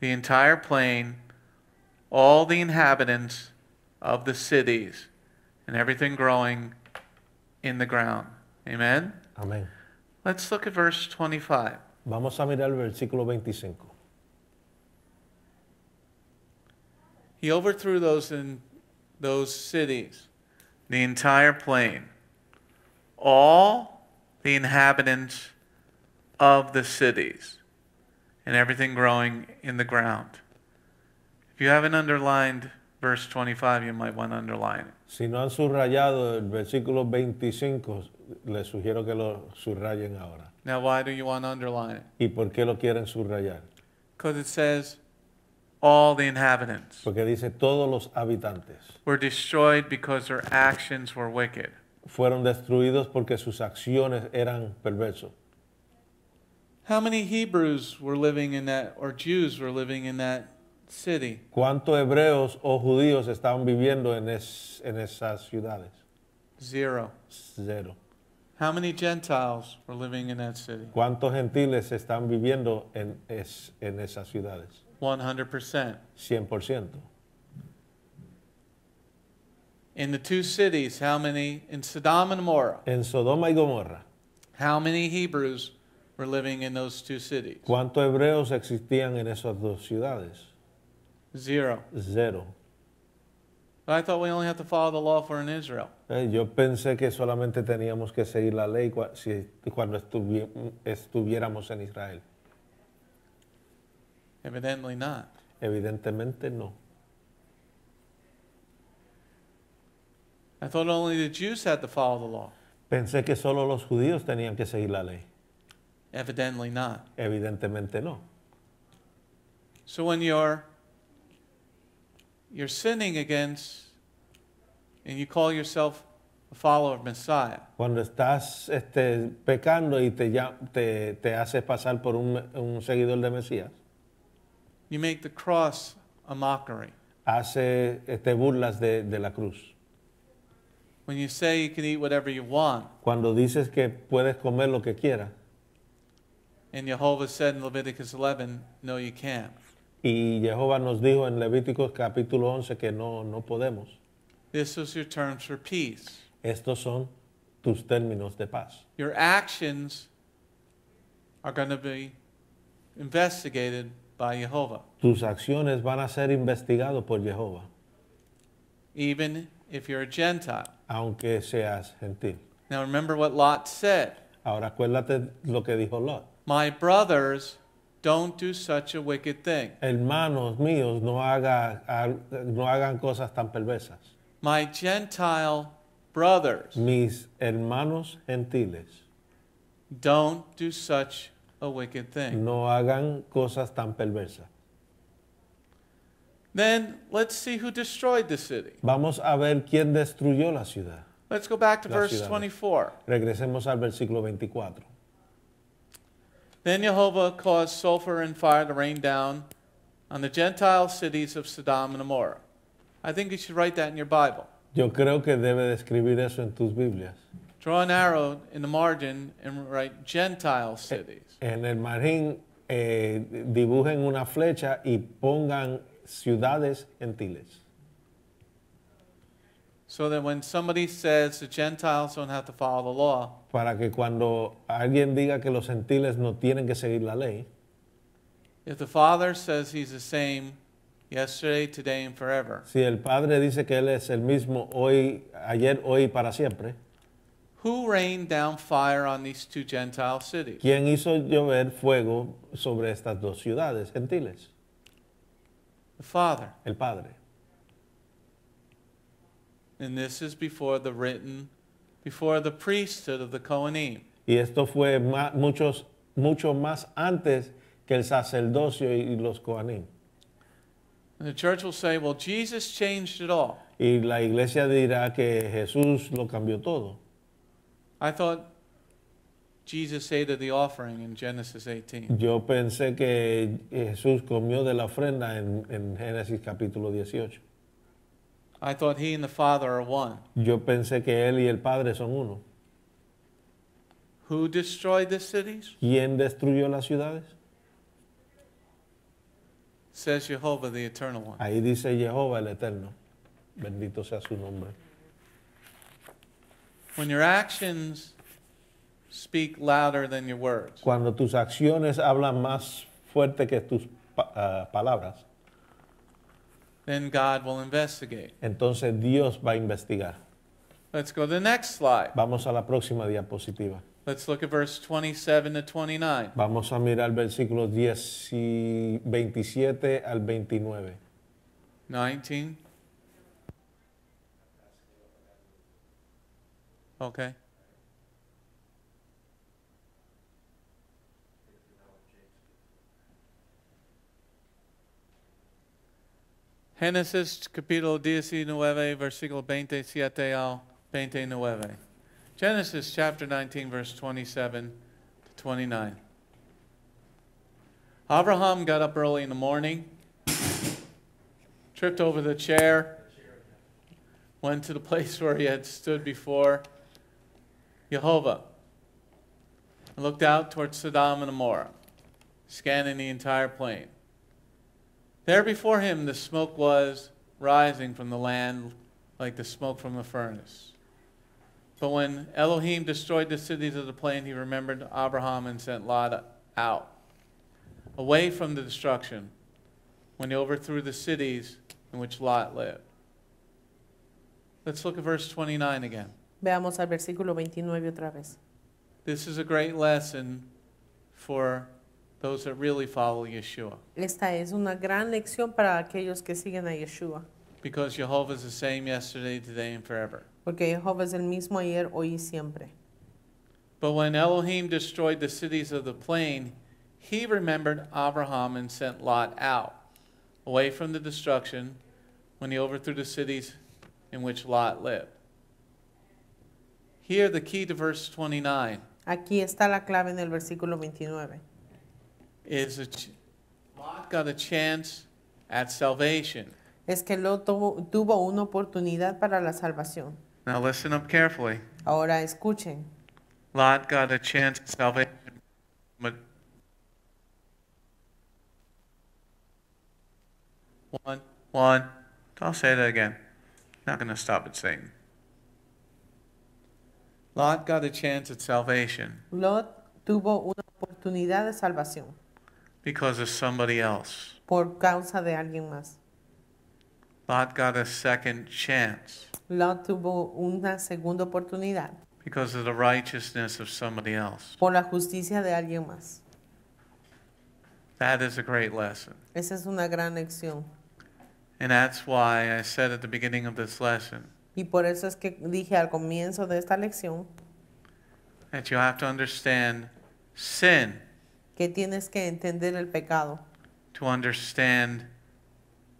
the entire plain, all the inhabitants of the cities, and everything growing in the ground. Amen? Amén. Let's look at verse 25. Vamos a mirar el versículo 25. He overthrew those in those cities, the entire plain, all the inhabitants of the cities, and everything growing in the ground. If you haven't underlined verse 25, you might want to underline it. Si no han subrayado el versículo 25, les sugiero que lo subrayen ahora. Now, why do you want to underline it? ¿Y por qué lo quieren subrayar? Because it says, all the inhabitants Porque dice todos los habitantes were destroyed because their actions were wicked. fueron destruidos porque sus acciones eran perversos. How many Hebrews were living in that, or Jews were living in that city? ¿Cuántos hebreos o judíos estaban viviendo en, es- en esas ciudades? Zero. Cero. How many Gentiles were living in that city? ¿Cuántos gentiles están viviendo en, es- en esas ciudades? 100%. 100%. In the two cities, how many, in Sodom and Gomorrah, En Sodoma y Gomorra, how many Hebrews were living in those two cities? ¿cuántos hebreos existían en esas dos ciudades? Zero. Cero. But I thought we only have to follow the law for in Israel. Eh, Yo pensé que solamente teníamos que seguir la ley cuando estuvi- estuviéramos en Israel. Evidently not. Evidentemente no. I thought only the Jews had to follow the law. Pensé que solo los judíos tenían que seguir la ley. Evidently not. Evidentemente no. So when you're you're sinning against and you call yourself a follower of Messiah, Cuando estás este, pecando y te, te, te haces pasar por un, un seguidor de Mesías, you make the cross a mockery. hace, eh, te burlas de, de la cruz. When you say you can eat whatever you want, Cuando dices que puedes comer lo que quieras and Jehovah said in Leviticus 11, no, you can't. y Jehová nos dijo en Levíticos capítulo 11 que no, no podemos. This was your terms for peace. Estos son tus términos de paz. Your actions are going to be investigated by Jehovah, Tus acciones van a ser investigadas por Jehová, even if you're a Gentile. aunque seas gentil. Now remember what Lot said. Ahora acuérdate lo que dijo Lot. My brothers don't do such a wicked thing. Hermanos míos, no, haga, no hagan cosas tan perversas. My Gentile brothers, Mis hermanos gentiles, don't do such a wicked thing. no hagan cosas tan perversas. Then let's see who destroyed the city. Vamos a ver quién destruyó la ciudad. Let's go back to La verse ciudad. 24. Regresemos al versículo 24. Then Jehovah caused sulfur and fire to rain down on the Gentile cities of Sodom and Gomorrah. I think you should write that in your Bible. Yo creo que debe de escribir eso en tus Biblias. Draw an arrow in the margin and write Gentile cities. En el margen eh, dibujen una flecha y pongan ciudades gentiles. So that when somebody says the Gentiles don't have to follow the law, Para que cuando alguien diga que los gentiles no tienen que seguir la ley, if the Father says he's the same yesterday, today, and forever, si el Padre dice que Él es el mismo hoy, ayer, hoy y para siempre, who rained down fire on these two Gentile cities? ¿quién hizo llover fuego sobre estas dos ciudades gentiles? The Father. El Padre. And this is before the written, before the priesthood of the Kohanim. Y esto fue ma- muchos, mucho más antes que el sacerdocio y los Kohanim. And the church will say, well, Jesus changed it all. Y la iglesia dirá que Jesús lo cambió todo. I thought Jesus ate of the offering in Genesis 18. Yo pensé que Jesús comió de la ofrenda en, en Génesis capítulo 18. I thought he and the Father are one. Yo pensé que Él y el Padre son uno. Who destroyed the cities? ¿Quién destruyó las ciudades? Says Jehovah, the Eternal One. Ahí dice Jehová el Eterno. Bendito sea su nombre. When your actions speak louder than your words, Cuando tus acciones hablan más fuerte que tus ah, palabras, then God will investigate. entonces Dios va a investigar. Let's go to the next slide. Vamos a la próxima diapositiva. Let's look at verse 27 to 29. Vamos a mirar versículos 10 y 27 al 29. 19. Okay. Génesis capítulo 19, versículo 27 al 29. Genesis chapter 19, verse 27 to 29. Abraham got up early in the morning, tripped over the chair, went to the place where he had stood before Jehovah, and looked out towards Sodom and Gomorrah, scanning the entire plain. There before him the smoke was rising from the land like the smoke from a furnace. But when Elohim destroyed the cities of the plain, he remembered Abraham and sent Lot out, away from the destruction, when he overthrew the cities in which Lot lived. Let's look at verse 29 again. Veamos al versículo 29 otra vez. This is a great lesson for those that really follow Yeshua. Esta es una gran lección para aquellos que siguen a Yeshua, Because Jehovah is the same yesterday, today, and forever. porque Jehová es el mismo ayer, hoy y siempre. But when Elohim destroyed the cities of the plain, he remembered Abraham and sent Lot out, away from the destruction, when he overthrew the cities in which Lot lived. Here, the key to verse 29 Aquí está la clave en el versículo 29. is Lot got a chance at salvation. Es que Lot tuvo, tuvo una oportunidad para la salvación. Now, listen up carefully. Ahora escuchen. Lot got a chance at salvation. But one, one. I'll say that again. Not going to stop at Satan. Lot got a chance at salvation Lot tuvo una oportunidad de salvación because of somebody else. por causa de alguien más. Lot got a second chance Lot tuvo una segunda oportunidad because of the righteousness of somebody else. por la justicia de alguien más. That is a great lesson. Esa es una gran lección. And that's why I said at the beginning of this lesson Y por eso es que dije al comienzo de esta lección that you have to understand sin que tienes que entender el pecado to understand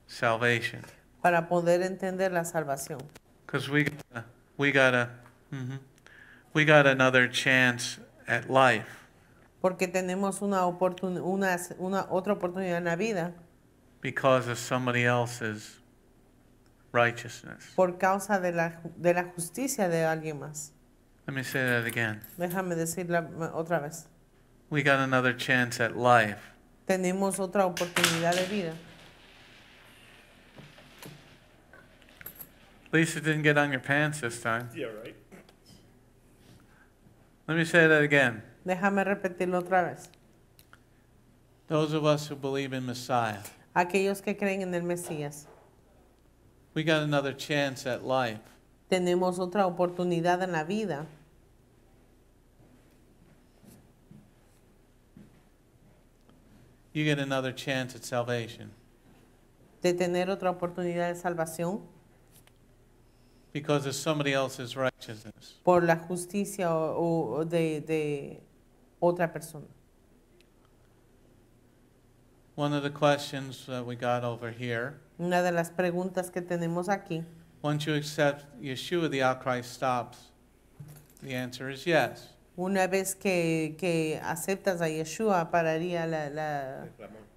salvation. para poder entender la salvación. Because we, gotta- we got a, mhm. we got another chance at life Porque tenemos una, oportun- una, una otra oportunidad en la vida because of somebody else's righteousness. por causa de la, de la justicia de alguien más. Let me say that again. Déjame decirla otra vez. We got another chance at life Tenemos otra oportunidad de vida. At least it didn't get on your pants this time. Yeah, right. Let me say that again. Déjame repetirlo otra vez. Those of us who believe in Messiah, Aquellos que creen en el Mesías, we got another chance at life. tenemos otra oportunidad en la vida You get another chance at salvation de tener otra oportunidad de salvación because of somebody else's righteousness. por la justicia o, o de, de otra persona. One of the questions that we got over here Una de las preguntas que tenemos aquí, once you accept Yeshua, the outcry stops. The answer is yes. una vez que, que aceptas a Yeshua, pararía la- la-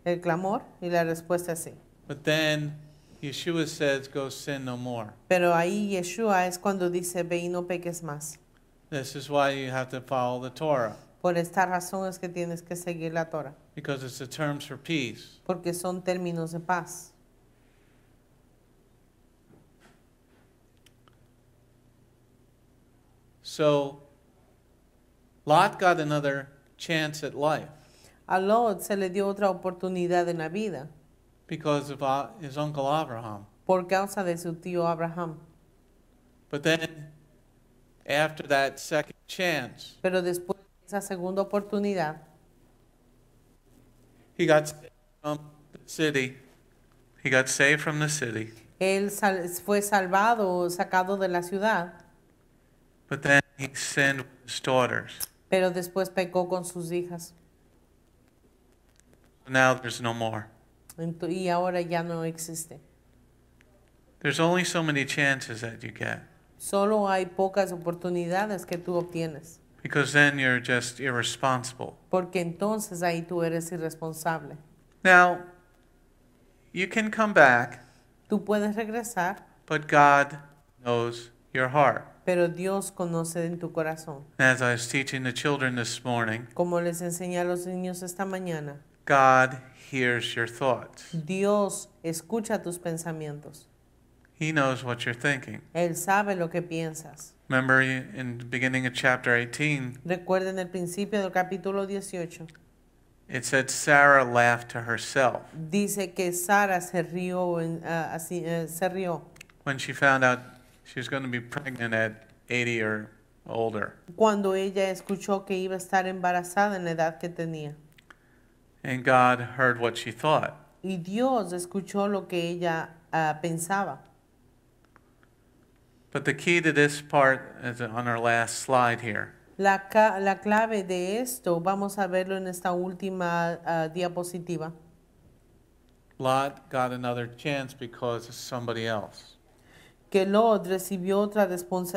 el clamor y la respuesta es sí. But then Yeshua says, Go sin no more. Pero ahí Yeshua es cuando dice, ve y no peques más. This is why you have to follow the Torah Por esta razón es que tienes que seguir la Torah, because it's the terms for peace. porque son términos de paz. So Lot got another chance at life A Lot se le dio otra oportunidad en la vida because of uh, his uncle Abraham. por causa de su tío Abraham. But then, after that second chance, Pero después de esa segunda oportunidad, he got saved from the city. He got saved from the city. él sal- fue salvado, sacado de la ciudad, But then he sinned with his daughters. pero después pecó con sus hijas. Now there's no more. Ento- y ahora ya no existe. There's only so many chances that you get Solo hay pocas oportunidades que tú obtienes, because then you're just irresponsible. porque entonces ahí tú eres irresponsable. Now, you can come back, Tú puedes regresar, but God knows your heart. pero Dios conoce en tu corazón. As I was teaching the children this morning, Como les enseñé a los niños esta mañana, God hears your thoughts. Dios escucha tus pensamientos. He knows what you're thinking. Él sabe lo que piensas. Remember in the beginning of chapter 18, Recuerden el principio del capítulo 18. it said Sarah laughed to herself Dice que Sara se rió, en- ah, así, eh, se rió when she found out she was going to be pregnant at 80 or older. cuando ella escuchó que iba a estar embarazada en la edad que tenía. And God heard what she thought. Y Dios escuchó lo que ella ah, pensaba. But the key to this part is on our last slide here. La, la clave de esto, vamos a verlo en esta última ah, diapositiva, Lot got another chance because of somebody else. que Lot recibió otra,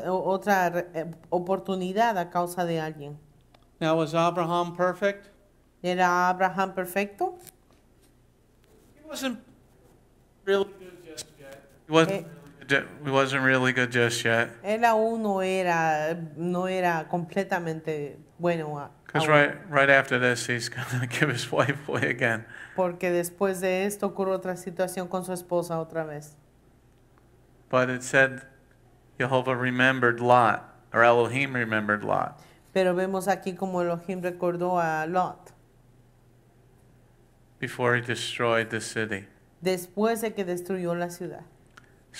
otra eh, oportunidad a causa de alguien. Now, was Abraham perfect? ¿Era Abraham perfecto? He wasn't really good just yet. He wasn't, Eh. Really good ju- he wasn't really good just yet. Él aún no era, no era completamente bueno, Because right, right after this, he's going to give his wife away again. porque después de esto ocurre otra situación con su esposa otra vez. But it said Jehovah remembered Lot, or Elohim remembered Lot. Pero vemos aquí como Elohim recordó a Lot before he destroyed the city. después de que destruyó la ciudad.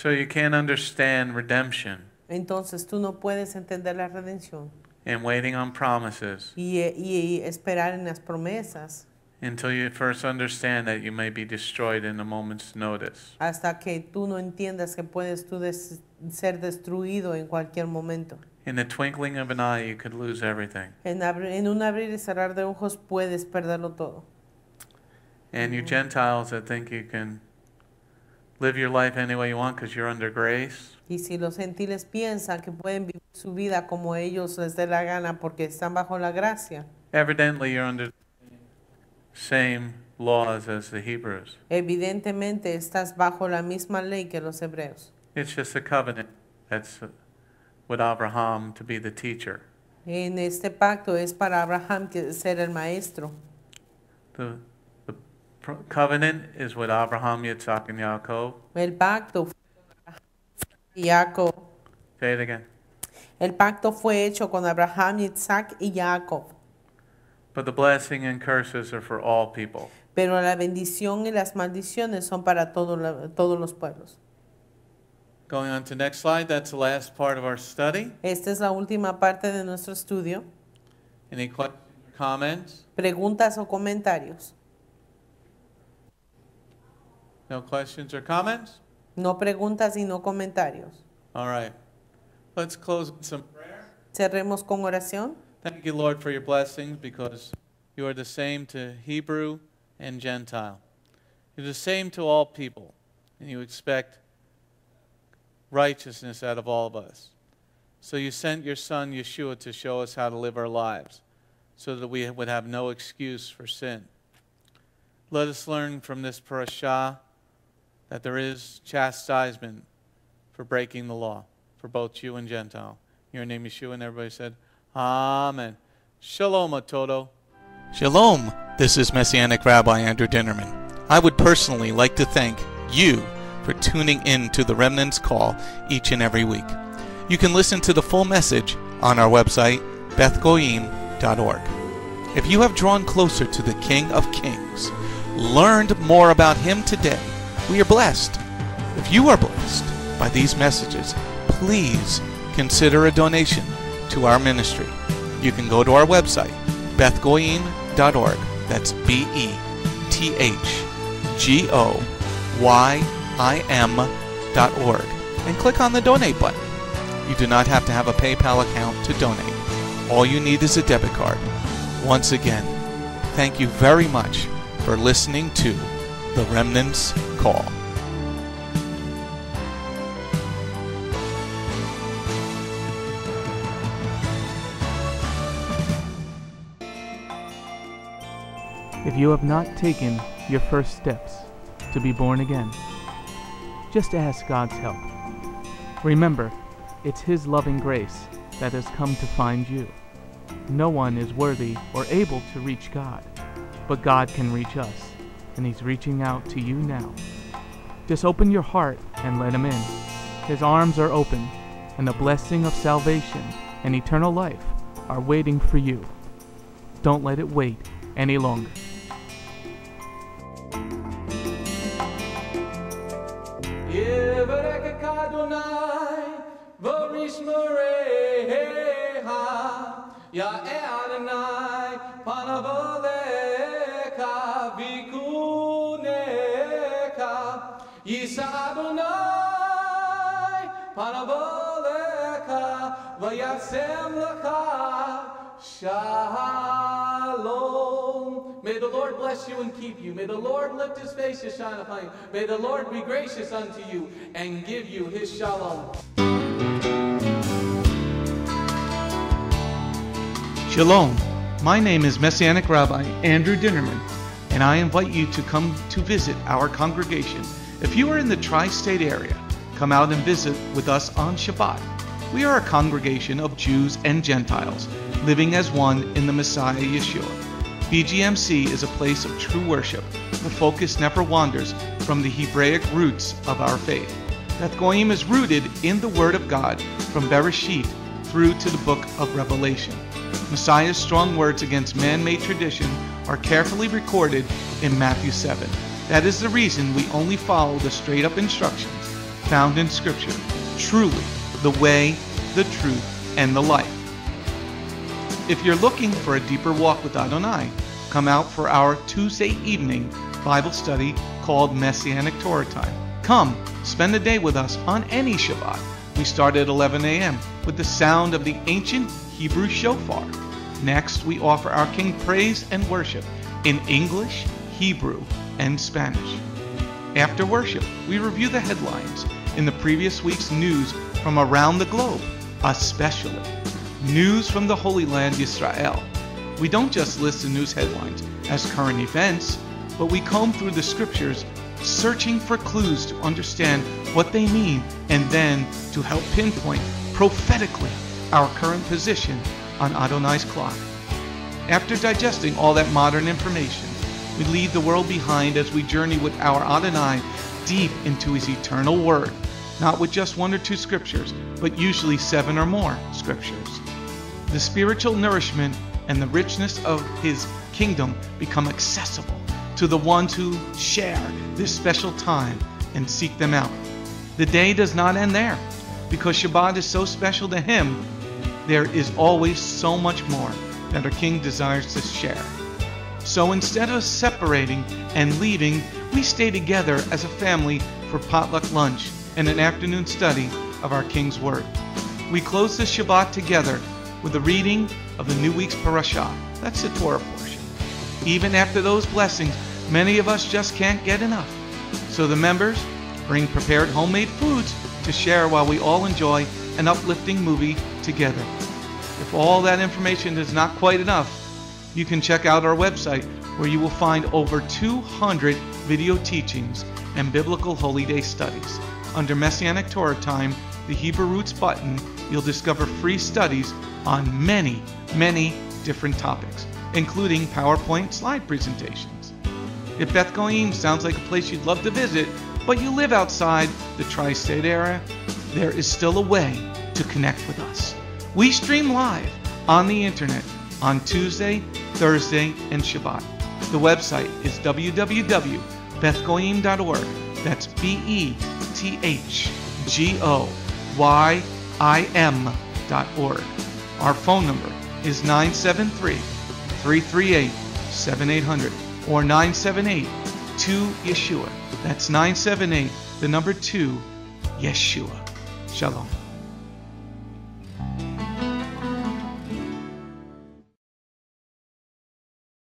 So you can't understand redemption Entonces tú no puedes entender la redención and waiting on promises y, y esperar en las promesas until you first understand that you may be destroyed in a moment's notice. hasta que tú no entiendas que puedes tú des- ser destruido en cualquier momento. In the twinkling of an eye, you could lose everything. En, en un abrir y cerrar de ojos puedes perderlo todo. And you Gentiles that think you can live your life any way you want because you're under grace, Y si los gentiles piensan que pueden vivir su vida como ellos les dé la gana porque están bajo la gracia, evidently you're under the same laws as the Hebrews. evidentemente estás bajo la misma ley que los hebreos. It's just a covenant that's with Abraham to be the teacher. En este pacto es para Abraham que ser el maestro. The, covenant is with Abraham, Yitzhak, and Yaakov. El pacto fue con Abraham y Jacob. Say it again. El pacto fue hecho con Abraham, Isaac y Jacob. But the blessing and curses are for all people. Pero la bendición y las maldiciones son para todo la- todos los pueblos. Going on to next slide, that's the last part of our study. Esta es la última parte de nuestro estudio. Any questions comments? Preguntas o comentarios. No questions or comments? No preguntas y no comentarios. All right. Let's close with some prayer. Cerremos con oración. Thank you, Lord, for your blessings because you are the same to Hebrew and Gentile. You're the same to all people, and you expect righteousness out of all of us. So you sent your son, Yeshua, to show us how to live our lives so that we would have no excuse for sin. Let us learn from this parashah that there is chastisement for breaking the law for both Jew and Gentile. Your name, is Yeshua, and everybody said, Amen. Shalom, Atodo. Shalom. This is Messianic Rabbi Andrew Dinnerman. I would personally like to thank you for tuning in to the Remnant's Call each and every week. You can listen to the full message on our website, bethgoyim.org. If you have drawn closer to the King of Kings, learned more about him today, we are blessed. If you are blessed by these messages, please consider a donation to our ministry. You can go to our website, bethgoyim.org. That's B E T H G O Y I M dot. And click on the donate button. You do not have to have a PayPal account to donate. All you need is a debit card. Once again, thank you very much for listening to The Remnant's Call. If you have not taken your first steps to be born again, just ask God's help. Remember, it's His loving grace that has come to find you. No one is worthy or able to reach God, but God can reach us, and He's reaching out to you now. Just open your heart and let Him in. His arms are open, and the blessing of salvation and eternal life are waiting for you. Don't let it wait any longer. Adonai, Panavolecha, Vayasem Lecha, Shalom. May the Lord bless you and keep you. May the Lord lift his face to shine upon you. May the Lord be gracious unto you and give you his shalom. Shalom. My name is Messianic Rabbi Andrew Dinnerman, and I invite you to come to visit our congregation. If you are in the tri state area, come out and visit with us on Shabbat. We are a congregation of Jews and Gentiles living as one in the Messiah Yeshua. BGMC is a place of true worship. The focus never wanders from the Hebraic roots of our faith. Beth Goyim is rooted in the Word of God from Bereshit through to the book of Revelation. Messiah's strong words against man made tradition are carefully recorded in Matthew 7. That is the reason we only follow the straight up instructions found in Scripture. Truly, the way, the truth, and the life. If you're looking for a deeper walk with Adonai, come out for our Tuesday evening Bible study called Messianic Torah Time. Come, spend the day with us on any Shabbat. We start at 11 a.m. with the sound of the ancient Hebrew shofar. Next, we offer our King praise and worship in English, Hebrew, and Spanish. After worship, we review the headlines in the previous week's news from around the globe, especially news from the Holy Land, Israel. We don't just list the news headlines as current events, but we comb through the scriptures searching for clues to understand what they mean and then to help pinpoint prophetically our current position on Adonai's clock. After digesting all that modern information, we leave the world behind as we journey with our Adonai deep into his eternal word, not with just one or two scriptures, but usually seven or more scriptures. The spiritual nourishment and the richness of his kingdom become accessible to the ones who share this special time and seek them out. The day does not end there. Because Shabbat is so special to him, there is always so much more that our King desires to share. So instead of separating and leaving, we stay together as a family for potluck lunch and an afternoon study of our King's Word. We close the Shabbat together with the reading of the new week's parashah. That's the Torah portion. Even after those blessings, many of us just can't get enough. So the members bring prepared homemade foods to share while we all enjoy an uplifting movie together. If all that information is not quite enough, you can check out our website where you will find over 200 video teachings and biblical holy day studies. Under Messianic Torah Time, the Hebrew Roots button, you'll discover free studies on many, many different topics, including PowerPoint slide presentations. If Beth Goyim sounds like a place you'd love to visit, but you live outside the tri state area, there is still a way to connect with us. We stream live on the internet on Tuesday, Thursday, and Shabbat. The website is www.bethgoyim.org. That's B E T H G O Y I M dot org. Our phone number is 973 338 7800 or 978 2 Yeshua. That's 978, the number 2 Yeshua. Shalom.